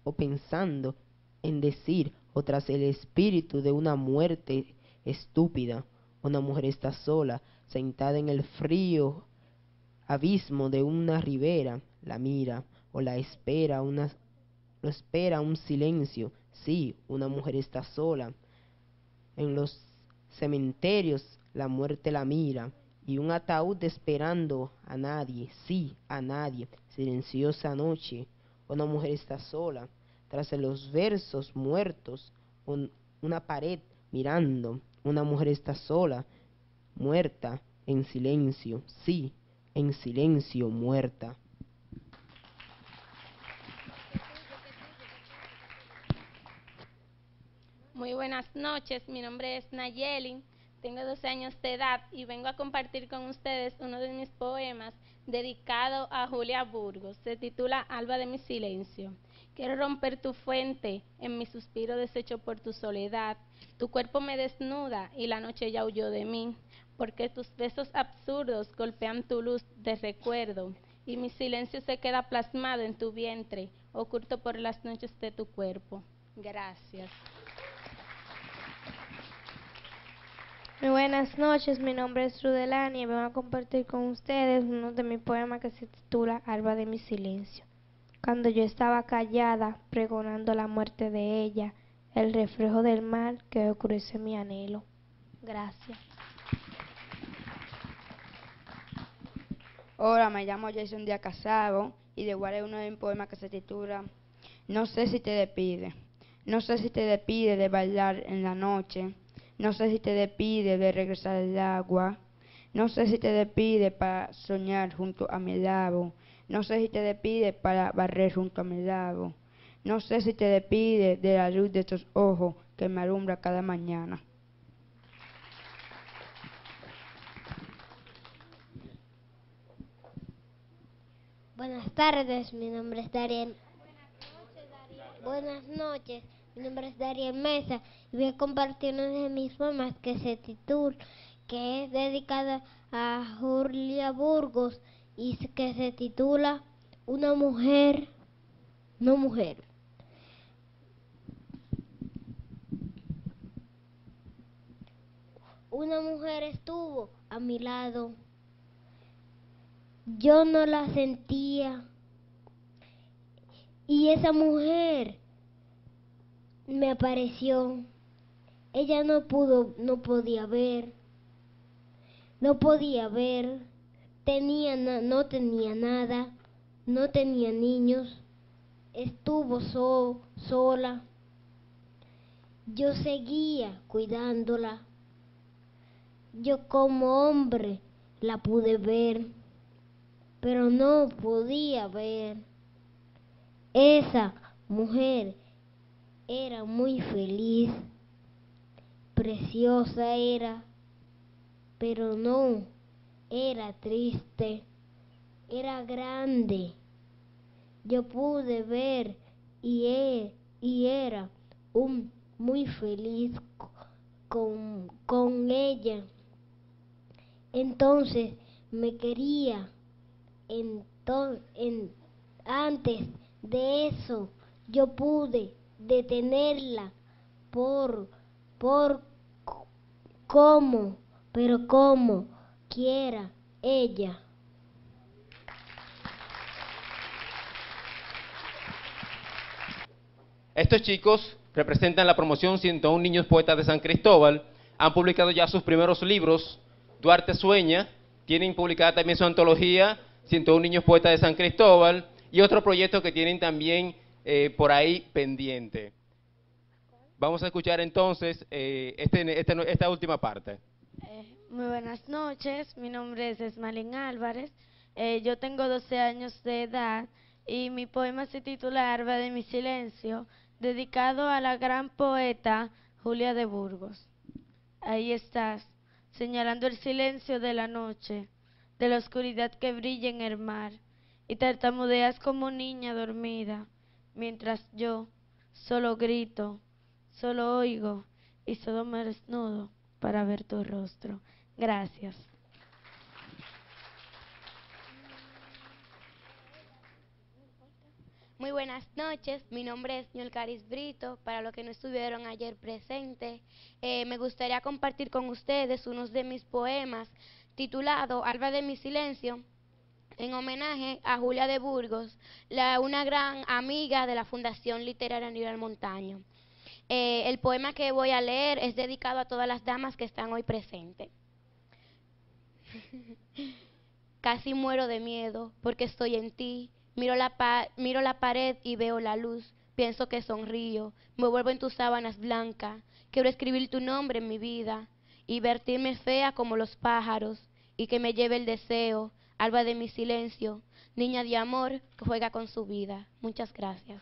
o pensando en decir o tras el espíritu de una muerte estúpida. Una mujer está sola, sentada en el frío abismo de una ribera, la mira o la espera una lo espera un silencio. Sí, una mujer está sola. En los cementerios la muerte la mira y un ataúd esperando a nadie, sí, a nadie. Silenciosa noche, una mujer está sola, tras los versos muertos, una pared mirando, una mujer está sola, muerta, en silencio, sí, en silencio, muerta. Muy buenas noches, mi nombre es Nayeli, tengo 12 años de edad y vengo a compartir con ustedes uno de mis poemas dedicado a Julia Burgos. Se titula Alba de mi silencio. Quiero romper tu fuente en mi suspiro deshecho por tu soledad. Tu cuerpo me desnuda y la noche ya huyó de mí porque tus besos absurdos golpean tu luz de recuerdo y mi silencio se queda plasmado en tu vientre, oculto por las noches de tu cuerpo. Gracias. Muy buenas noches, mi nombre es Rudelani y vengo a compartir con ustedes uno de mis poemas que se titula Alba de mi silencio. Cuando yo estaba callada, pregonando la muerte de ella, el reflejo del mal que oscurece mi anhelo. Gracias. Hola, me llamo Jason Díaz Casado y de igual uno de mis poemas que se titula No sé si te despide. No sé si te despide de bailar en la noche. No sé si te despide de regresar al agua. No sé si te despide para soñar junto a mi lado. No sé si te despide para barrer junto a mi lado. No sé si te despide de la luz de tus ojos que me alumbra cada mañana. Buenas tardes, mi nombre es Darien. Buenas noches, mi nombre es Darien Mesa y voy a compartir uno de mis poemas que se titula, que es dedicada a Julia Burgos y que se titula Una mujer, no mujer. Una mujer estuvo a mi lado yo no la sentía. Y esa mujer me apareció. Ella no pudo, no podía ver. No podía ver. Tenía no tenía nada. No tenía niños. Estuvo sola. Yo seguía cuidándola. Yo como hombre la pude ver pero no podía ver. Esa mujer era muy feliz, preciosa era, pero no, era triste, era grande. Yo pude ver y, e, y era un, muy feliz con, con ella. Entonces me quería entonces, antes de eso, yo pude detenerla por, por cómo, pero como quiera ella. Estos chicos representan la promoción 101 Niños Poetas de San Cristóbal. Han publicado ya sus primeros libros Duarte Sueña, tienen publicada también su antología 101 Niños Poetas de San Cristóbal y otro proyecto que tienen también eh, por ahí pendiente. Vamos a escuchar entonces eh, este, este esta última parte. Eh, muy buenas noches, mi nombre es Esmalín Álvarez, yo tengo 12 años de edad y mi poema se titula Arba de mi silencio, dedicado a la gran poeta Julia de Burgos. Ahí estás, señalando el silencio de la noche, de la oscuridad que brilla en el mar, y tartamudeas como niña dormida, mientras yo solo grito, solo oigo y solo me desnudo para ver tu rostro. Gracias. Muy buenas noches, mi nombre es Ñol Brito, para los que no estuvieron ayer presentes, eh, me gustaría compartir con ustedes unos de mis poemas titulado Alba de mi silencio, en homenaje a Julia de Burgos, la, una gran amiga de la Fundación Literaria Nivel Montaño. Eh, el poema que voy a leer es dedicado a todas las damas que están hoy presentes. Casi muero de miedo porque estoy en ti Miro la, miro la pared y veo la luz. Pienso que sonrío. Me vuelvo en tus sábanas blancas. Quiero escribir tu nombre en mi vida y vertirme fea como los pájaros y que me lleve el deseo, alba de mi silencio, niña de amor que juega con su vida. Muchas gracias.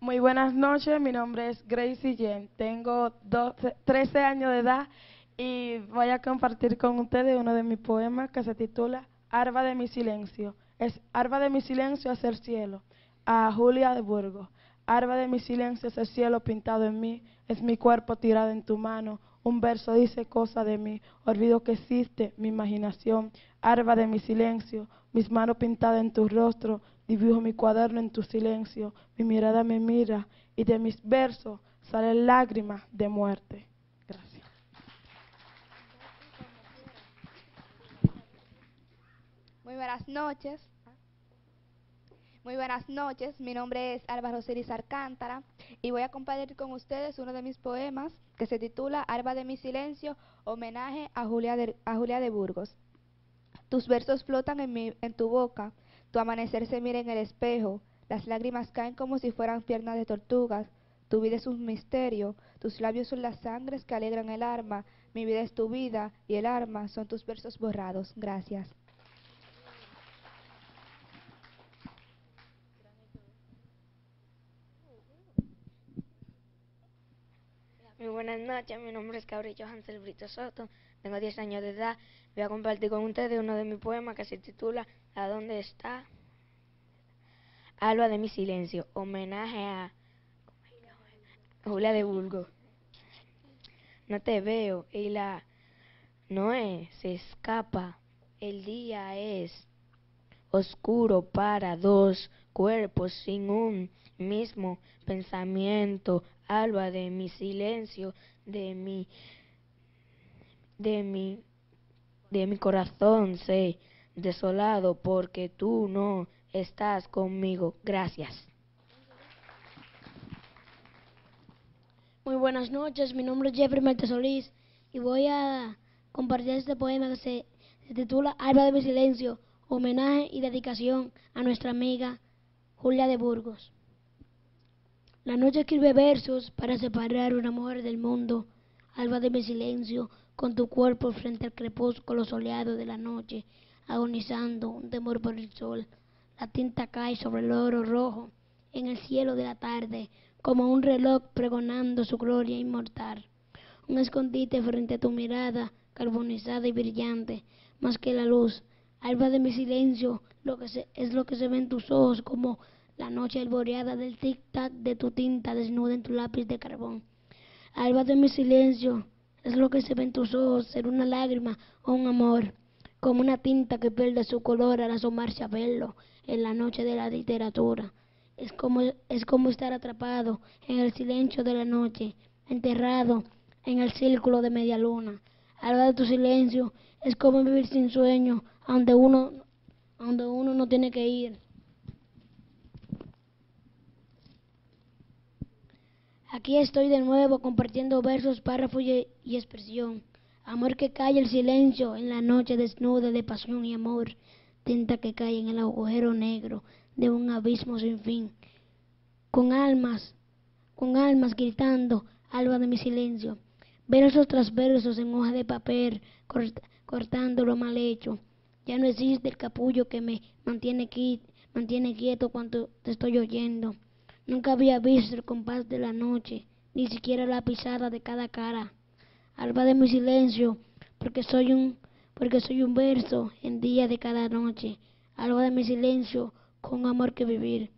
Muy buenas noches, mi nombre es Gracie Jen, tengo 12, 13 años de edad y voy a compartir con ustedes uno de mis poemas que se titula Arba de mi silencio. Es Arba de mi silencio hacia el cielo, a Julia de Burgos. Arba de mi silencio es el cielo pintado en mí, es mi cuerpo tirado en tu mano. Un verso dice cosa de mí, olvido que existe mi imaginación. Arba de mi silencio, mis manos pintadas en tu rostro, dibujo mi cuaderno en tu silencio. Mi mirada me mira y de mis versos salen lágrimas de muerte. Muy buenas noches. Muy buenas noches, mi nombre es Álvaro Ciris Alcántara y voy a compartir con ustedes uno de mis poemas que se titula Alba de mi silencio, homenaje a Julia de, a Julia de Burgos. Tus versos flotan en, mi, en tu boca, tu amanecer se mira en el espejo, las lágrimas caen como si fueran piernas de tortugas, tu vida es un misterio, tus labios son las sangres que alegran el alma, mi vida es tu vida y el arma son tus versos borrados. Gracias. Muy buenas noches, mi nombre es Cabrillo Hansel Brito Soto, tengo 10 años de edad. Voy a compartir con ustedes uno de mis poemas que se titula ¿A dónde está? Alba de mi silencio, homenaje a Julia de Bulgo. No te veo y la Noé se escapa. El día es oscuro para dos cuerpos sin un mismo pensamiento alba de mi silencio, de mi, de mi, de mi corazón, sé desolado porque tú no estás conmigo. Gracias. Muy buenas noches, mi nombre es Jeffrey Marte Solís y voy a compartir este poema que se, se titula Alba de mi silencio, homenaje y dedicación a nuestra amiga Julia de Burgos. La noche escribe versos para separar una mujer del mundo. Alba de mi silencio, con tu cuerpo frente al crepúsculo soleado de la noche, agonizando un temor por el sol. La tinta cae sobre el oro rojo en el cielo de la tarde, como un reloj pregonando su gloria inmortal. Un escondite frente a tu mirada, carbonizada y brillante, más que la luz. Alba de mi silencio, lo que es lo que se ve en tus ojos como la noche alboreada del tic-tac de tu tinta desnuda en tu lápiz de carbón. Alba de mi silencio, es lo que se ve en tus ojos, ser una lágrima o un amor, como una tinta que pierde su color al asomarse a verlo en la noche de la literatura. Es como, es como estar atrapado en el silencio de la noche, enterrado en el círculo de media luna. Alba de tu silencio es como vivir sin sueño, donde uno, donde uno no tiene que ir. Aquí estoy de nuevo compartiendo versos, párrafos y, expresión. Amor que calla el silencio en la noche desnuda de pasión y amor. Tinta que cae en el agujero negro de un abismo sin fin. Con almas, con almas gritando, alba de mi silencio. Versos tras versos en hoja de papel, cortando lo mal hecho. Ya no existe el capullo que me mantiene, mantiene quieto cuando te estoy oyendo. Nunca había visto el compás de la noche, ni siquiera la pisada de cada cara. Alba de mi silencio, porque soy un, porque soy un verso en día de cada noche. Alba de mi silencio, con amor que vivir.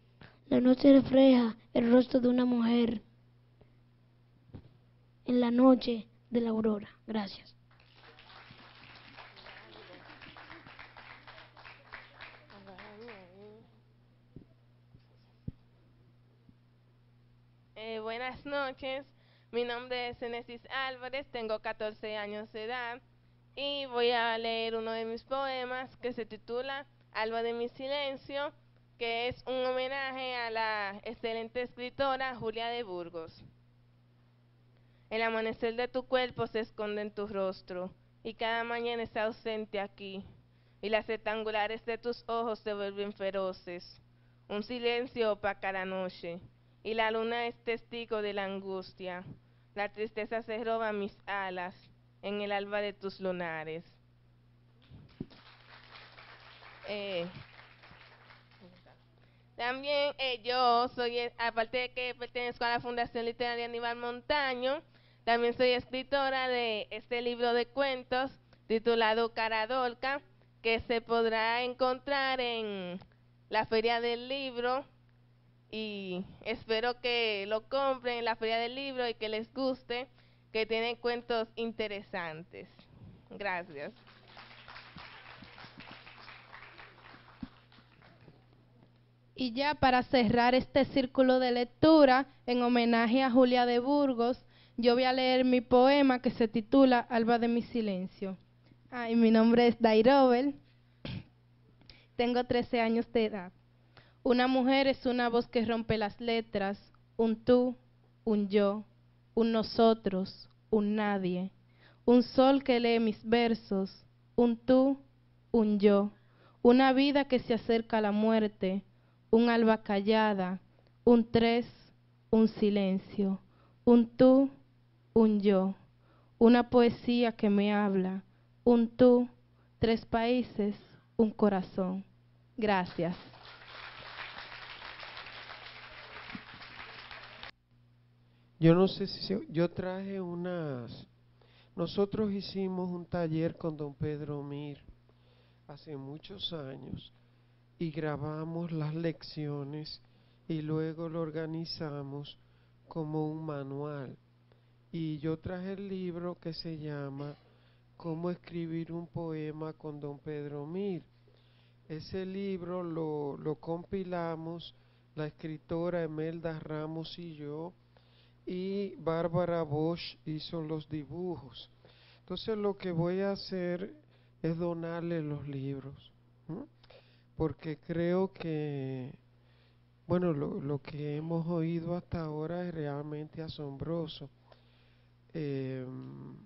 La noche refleja el rostro de una mujer en la noche de la aurora. Gracias. Eh, buenas noches, mi nombre es Enesis Álvarez, tengo 14 años de edad y voy a leer uno de mis poemas que se titula Alba de mi silencio, que es un homenaje a la excelente escritora Julia de Burgos. El amanecer de tu cuerpo se esconde en tu rostro y cada mañana está ausente aquí y las rectangulares de tus ojos se vuelven feroces. Un silencio opaca la noche y la luna es testigo de la angustia. La tristeza se roba mis alas en el alba de tus lunares. Eh, también eh, yo soy, aparte de que pertenezco a la Fundación Literaria Aníbal Montaño, también soy escritora de este libro de cuentos titulado Caradolca, que se podrá encontrar en la Feria del Libro y espero que lo compren en la feria del libro y que les guste, que tienen cuentos interesantes. Gracias. Y ya para cerrar este círculo de lectura, en homenaje a Julia de Burgos, yo voy a leer mi poema que se titula Alba de mi silencio. Ay, mi nombre es Dairobel, tengo 13 años de edad. Una mujer es una voz que rompe las letras, un tú, un yo, un nosotros, un nadie, un sol que lee mis versos, un tú, un yo, una vida que se acerca a la muerte, un alba callada, un tres, un silencio, un tú, un yo, una poesía que me habla, un tú, tres países, un corazón. Gracias. Yo no sé si yo traje unas. Nosotros hicimos un taller con don Pedro Mir hace muchos años y grabamos las lecciones y luego lo organizamos como un manual. Y yo traje el libro que se llama Cómo escribir un poema con don Pedro Mir. Ese libro lo, lo compilamos la escritora Emelda Ramos y yo y Bárbara Bosch hizo los dibujos. Entonces lo que voy a hacer es donarle los libros, porque creo que, bueno, lo, que hemos oído hasta ahora es realmente asombroso. Em,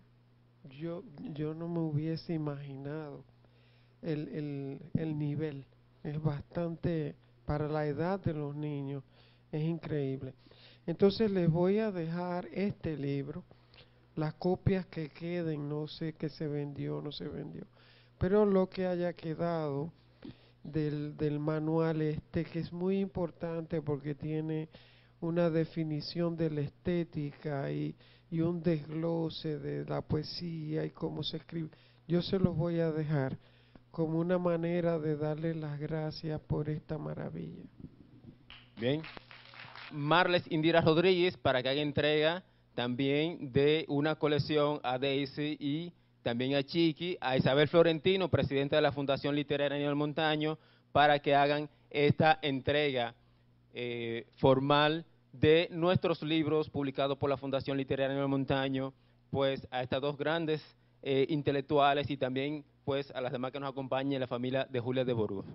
yo, yo no me hubiese imaginado el, el nivel, es bastante, para la edad de los niños, es increíble. Entonces les voy a dejar este libro, las copias que queden, no sé qué se vendió o no se vendió, pero lo que haya quedado del, del manual este, que es muy importante porque tiene una definición de la estética y, un desglose de la poesía y cómo se escribe. Yo se los voy a dejar como una manera de darle las gracias por esta maravilla. Bien, Marles Indira Rodríguez para que haga entrega también de una colección a Daisy y también a Chiqui, a Isabel Florentino, presidenta de la Fundación Literaria el Montaño, para que hagan esta entrega eh, formal de nuestros libros publicados por la Fundación Literaria el Montaño, pues a estas dos grandes eh, intelectuales y también pues a las demás que nos acompañen, la familia de Julia de Burgos.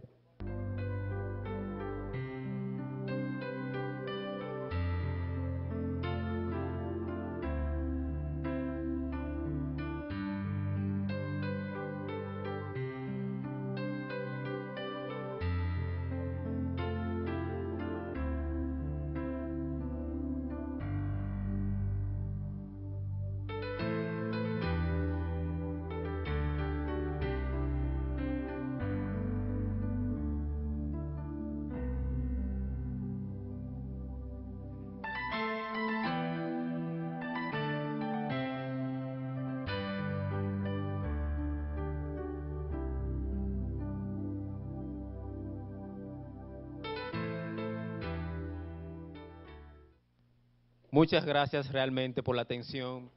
Muchas gracias realmente por la atención.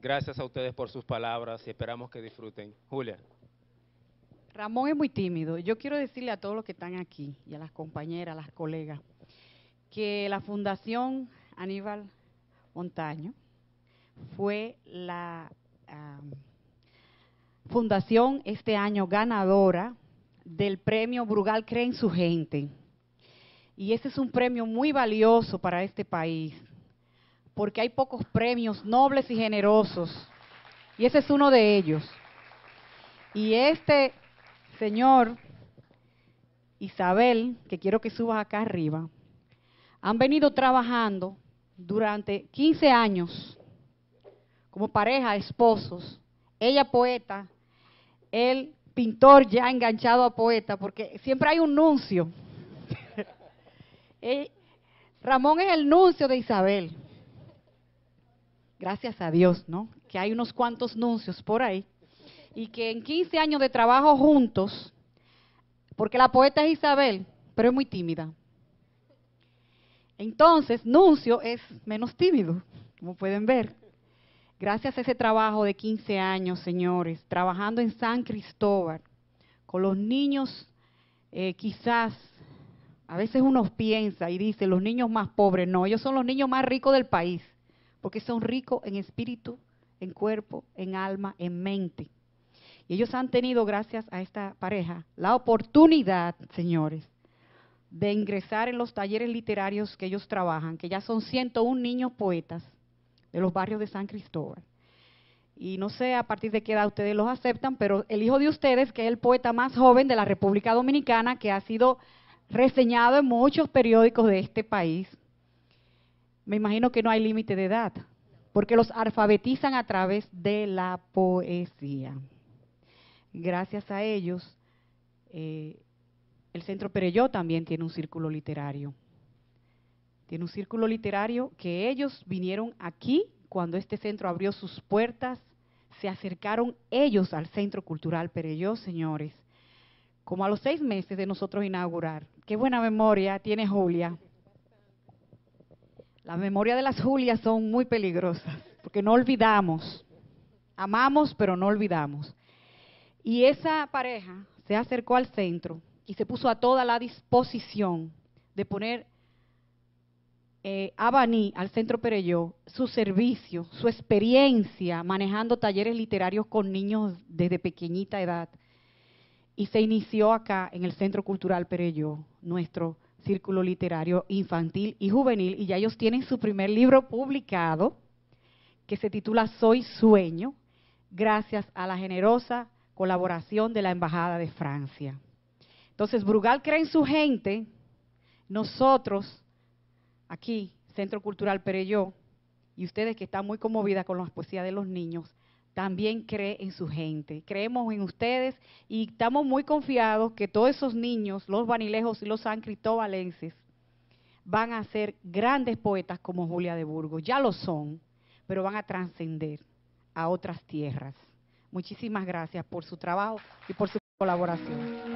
Gracias a ustedes por sus palabras y esperamos que disfruten. Julia. Ramón es muy tímido. Yo quiero decirle a todos los que están aquí y a las compañeras, a las colegas, que la Fundación Aníbal Montaño fue la fundación este año ganadora del premio Brugal Cree en su gente. Y ese es un premio muy valioso para este país, porque hay pocos premios nobles y generosos, y ese es uno de ellos. Y este señor, Isabel, que quiero que suba acá arriba, han venido trabajando durante 15 años como pareja, esposos, ella poeta, él pintor ya enganchado a poeta, porque siempre hay un nuncio. Eh, Ramón es el nuncio de Isabel. Gracias a Dios, ¿no? Que hay unos cuantos nuncios por ahí. Y que en 15 años de trabajo juntos, porque la poeta es Isabel, pero es muy tímida. Entonces, nuncio es menos tímido, como pueden ver. Gracias a ese trabajo de 15 años, señores, trabajando en San Cristóbal, con los niños, eh, quizás, a veces uno piensa y dice, los niños más pobres, no, ellos son los niños más ricos del país, porque son ricos en espíritu, en cuerpo, en alma, en mente. Y ellos han tenido, gracias a esta pareja, la oportunidad, señores, de ingresar en los talleres literarios que ellos trabajan, que ya son 101 niños poetas, de los barrios de San Cristóbal. Y no sé a partir de qué edad ustedes los aceptan, pero el hijo de ustedes, que es el poeta más joven de la República Dominicana, que ha sido reseñado en muchos periódicos de este país, me imagino que no hay límite de edad, porque los alfabetizan a través de la poesía. Gracias a ellos, eh, el Centro Pereyó también tiene un círculo literario. Tiene un círculo literario que ellos vinieron aquí cuando este centro abrió sus puertas, se acercaron ellos al Centro Cultural Pereyó, señores, como a los seis meses de nosotros inaugurar. Qué buena memoria tiene Julia. Las memorias de las Julias son muy peligrosas, porque no olvidamos. Amamos, pero no olvidamos. Y esa pareja se acercó al centro y se puso a toda la disposición de poner eh, Baní, al Centro Pereyó, su servicio, su experiencia manejando talleres literarios con niños desde pequeñita edad. Y se inició acá en el Centro Cultural Pereyó, nuestro círculo literario infantil y juvenil, y ya ellos tienen su primer libro publicado, que se titula Soy Sueño, gracias a la generosa colaboración de la Embajada de Francia. Entonces, Brugal cree en su gente, nosotros aquí, Centro Cultural Pereyó, y ustedes que están muy conmovidas con la poesía de los niños, también cree en su gente. Creemos en ustedes y estamos muy confiados que todos esos niños, los vanilejos y los san cristobalenses, van a ser grandes poetas como Julia de Burgos. Ya lo son, pero van a trascender a otras tierras. Muchísimas gracias por su trabajo y por su colaboración.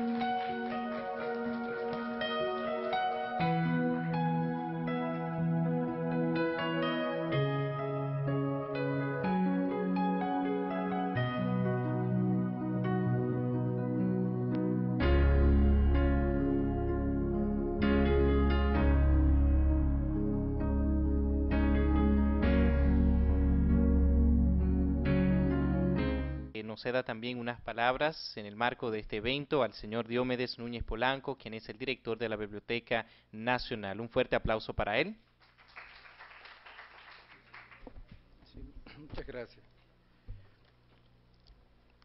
También unas palabras en el marco de este evento al señor Diomedes Núñez Polanco, quien es el director de la Biblioteca Nacional. Un fuerte aplauso para él. muchas gracias.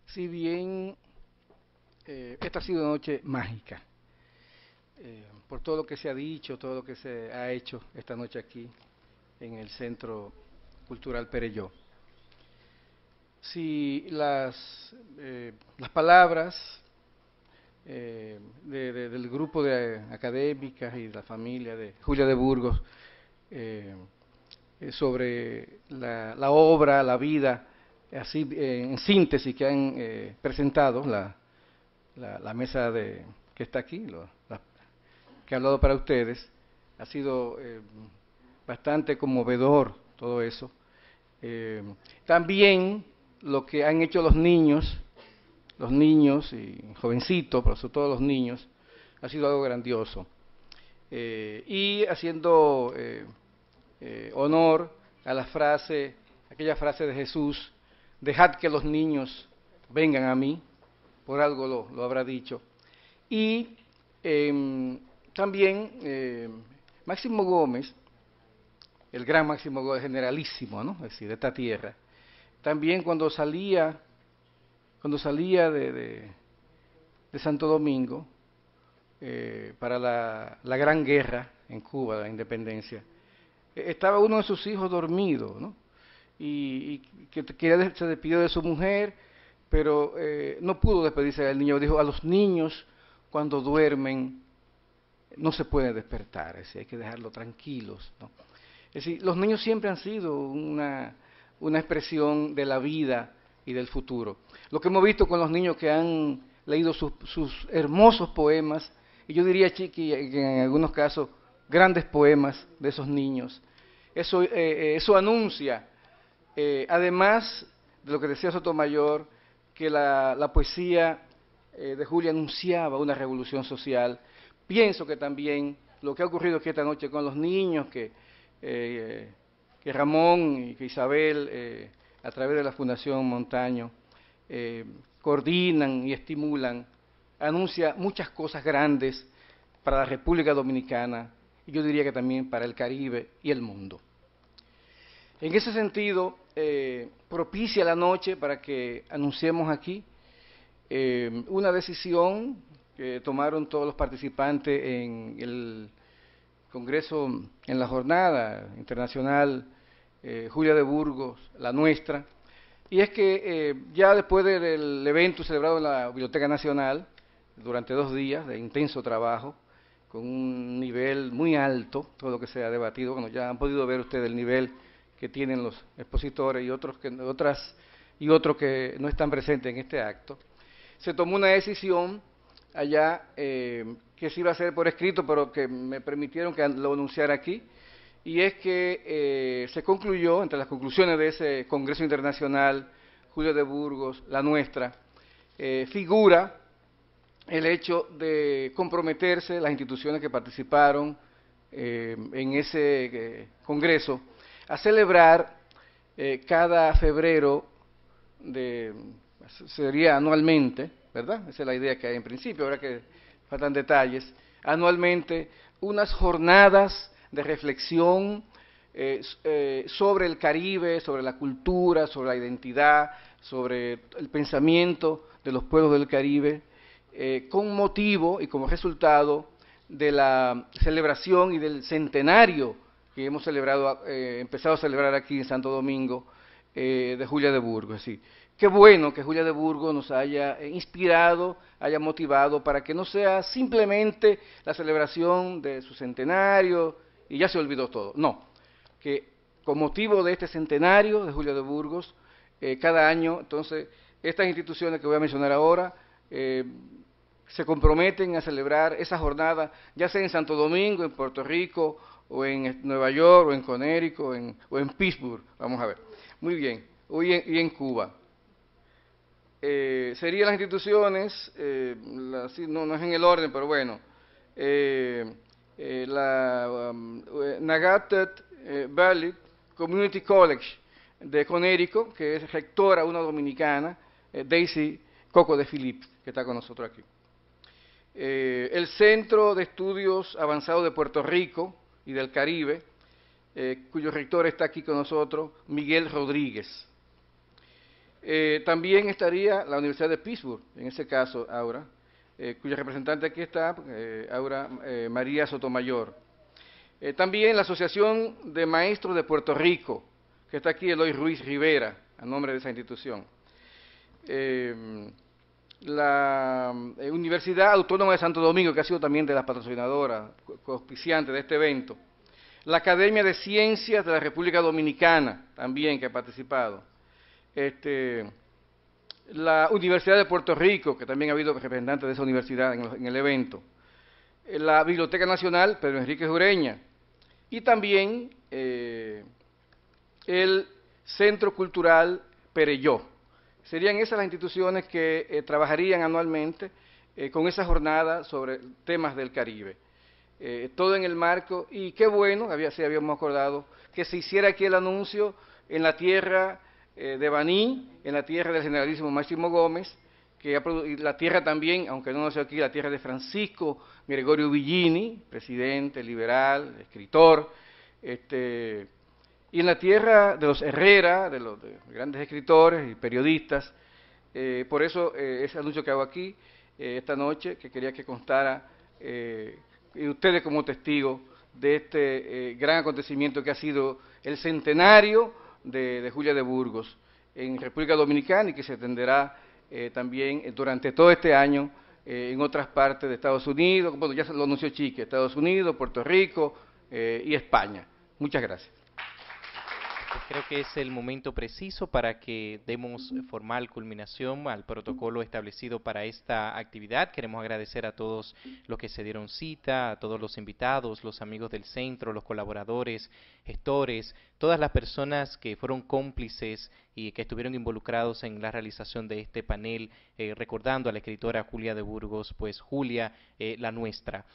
Si bien eh, esta ha sido una noche mágica, eh, por todo lo que se ha dicho, todo lo que se ha hecho esta noche aquí en el Centro Cultural Pereyó si las, eh, las palabras eh, del grupo de académicas y la familia de Julia de Burgos eh, sobre la, la, obra, la vida, así en síntesis que han presentado la, la, mesa de, que está aquí, que ha hablado para ustedes, ha sido bastante conmovedor todo eso. Eh, también lo que han hecho los niños, los niños y jovencitos, pero sobre todo los niños, ha sido algo grandioso. Eh, y haciendo eh, honor a la frase, aquella frase de Jesús, dejad que los niños vengan a mí, por algo lo, lo habrá dicho. Y em, también Máximo Gómez, el gran Máximo Gómez, generalísimo, ¿no? Es decir, de esta tierra. También cuando salía, cuando salía de, Santo Domingo eh, para la, gran guerra en Cuba, la independencia, eh, estaba uno de sus hijos dormido, ¿no? Y, que se despidió de su mujer, pero eh, no pudo despedirse del niño. Dijo, a los niños cuando duermen no se puede despertar, es decir, hay que dejarlo tranquilos. ¿no? Es decir, los niños siempre han sido una, una expresión de la vida y del futuro. Lo que hemos visto con los niños que han leído sus, hermosos poemas, y yo diría, Chiqui, que en algunos casos grandes poemas de esos niños, eso, eh, eh, anuncia, eh, además de lo que decía Sotomayor, que la, poesía de Julia anunciaba una revolución social Pienso que también lo que ha ocurrido aquí esta noche con los niños, que, que Ramón y que Isabel, eh, a través de la Fundación Montaño, eh, coordinan y estimulan, anuncia muchas cosas grandes para la República Dominicana y yo diría que también para el Caribe y el mundo. En ese sentido, propicia la noche para que anunciemos aquí una decisión que tomaron todos los participantes en el Congreso, en la jornada internacional eh, Julia de Burgos, la nuestra, y es que eh, ya después del evento celebrado en la Biblioteca Nacional, durante dos días de intenso trabajo, con un nivel muy alto, todo lo que se ha debatido, bueno, ya han podido ver ustedes el nivel que tienen los expositores y otros que otras y otros que no están presentes en este acto, se tomó una decisión allá eh, que se iba a hacer por escrito, pero que me permitieron que lo anunciara aquí, y es que eh, se concluyó, entre las conclusiones de ese Congreso Internacional, Julio de Burgos, la nuestra, eh, figura el hecho de comprometerse las instituciones que participaron en ese Congreso a celebrar cada febrero, de, sería anualmente, ¿verdad? Esa es la idea que hay en principio, ahora que faltan detalles. Anualmente, unas jornadas de reflexión eh, eh, sobre el Caribe, sobre la cultura, sobre la identidad, sobre el pensamiento de los pueblos del Caribe, eh, con motivo y como resultado de la celebración y del centenario que hemos celebrado, empezado a celebrar aquí en Santo Domingo de Julia de Burgos. Así. Qué bueno que Julia de Burgos nos haya eh, inspirado, haya motivado para que no sea simplemente la celebración de su centenario y ya se olvidó todo. No, que con motivo de este centenario de Julia de Burgos, eh, cada año, entonces, estas instituciones que voy a mencionar ahora eh, se comprometen a celebrar esa jornada, ya sea en Santo Domingo, en Puerto Rico, o en Nueva York, o en Connecticut, o en, Pittsburgh, vamos a ver. Muy bien, y en Cuba. Eh, serían las instituciones, eh, no, es en el orden, pero bueno, eh, la um, Nagatat Valley Community College de Conérico, que es rectora, una dominicana, Daisy Coco de Filip, que está con nosotros aquí. el Centro de Estudios Avanzados de Puerto Rico y del Caribe, cuyo rector está aquí con nosotros, Miguel Rodríguez. Eh, también estaría la Universidad de Pittsburgh, en ese caso, Aura, eh, cuya representante aquí está, eh, Aura María Sotomayor. también la Asociación de Maestros de Puerto Rico, que está aquí Eloy Ruiz Rivera, a nombre de esa institución. la Universidad Autónoma de Santo Domingo, que ha sido también de las patrocinadoras, auspiciantes de este evento. La Academia de Ciencias de la República Dominicana, también que ha participado este, la Universidad de Puerto Rico, que también ha habido representantes de esa universidad en, el evento, eh, la Biblioteca Nacional, Pedro Enrique Jureña, y también eh, el Centro Cultural Pereyó. Serían esas las instituciones que eh, trabajarían anualmente con esa jornada sobre temas del Caribe. todo en el marco, y qué bueno, había, sí habíamos acordado, que se hiciera aquí el anuncio en la tierra de Baní, en la tierra del generalísimo Máximo Gómez, que la tierra también, aunque no nació aquí, la tierra de Francisco Gregorio Villini, presidente liberal, escritor, este, y en la tierra de los Herrera, de los grandes escritores y periodistas. Eh, por eso eh, ese anuncio que hago aquí eh, esta noche, que quería que constara, y ustedes como testigos de este gran acontecimiento que ha sido el centenario de, Julia de Burgos en República Dominicana y que se atenderá eh, también eh, durante todo este año eh, en otras partes de Estados Unidos, bueno, ya lo anunció Chique, Estados Unidos, Puerto Rico y España. Muchas gracias. Creo que es el momento preciso para que demos formal culminación al protocolo establecido para esta actividad. Queremos agradecer a todos los que se dieron cita, a todos los invitados, los amigos del centro, los colaboradores, gestores, todas las personas que fueron cómplices y que estuvieron involucrados en la realización de este panel, eh, recordando a la escritora Julia de Burgos, pues Julia, eh, la nuestra.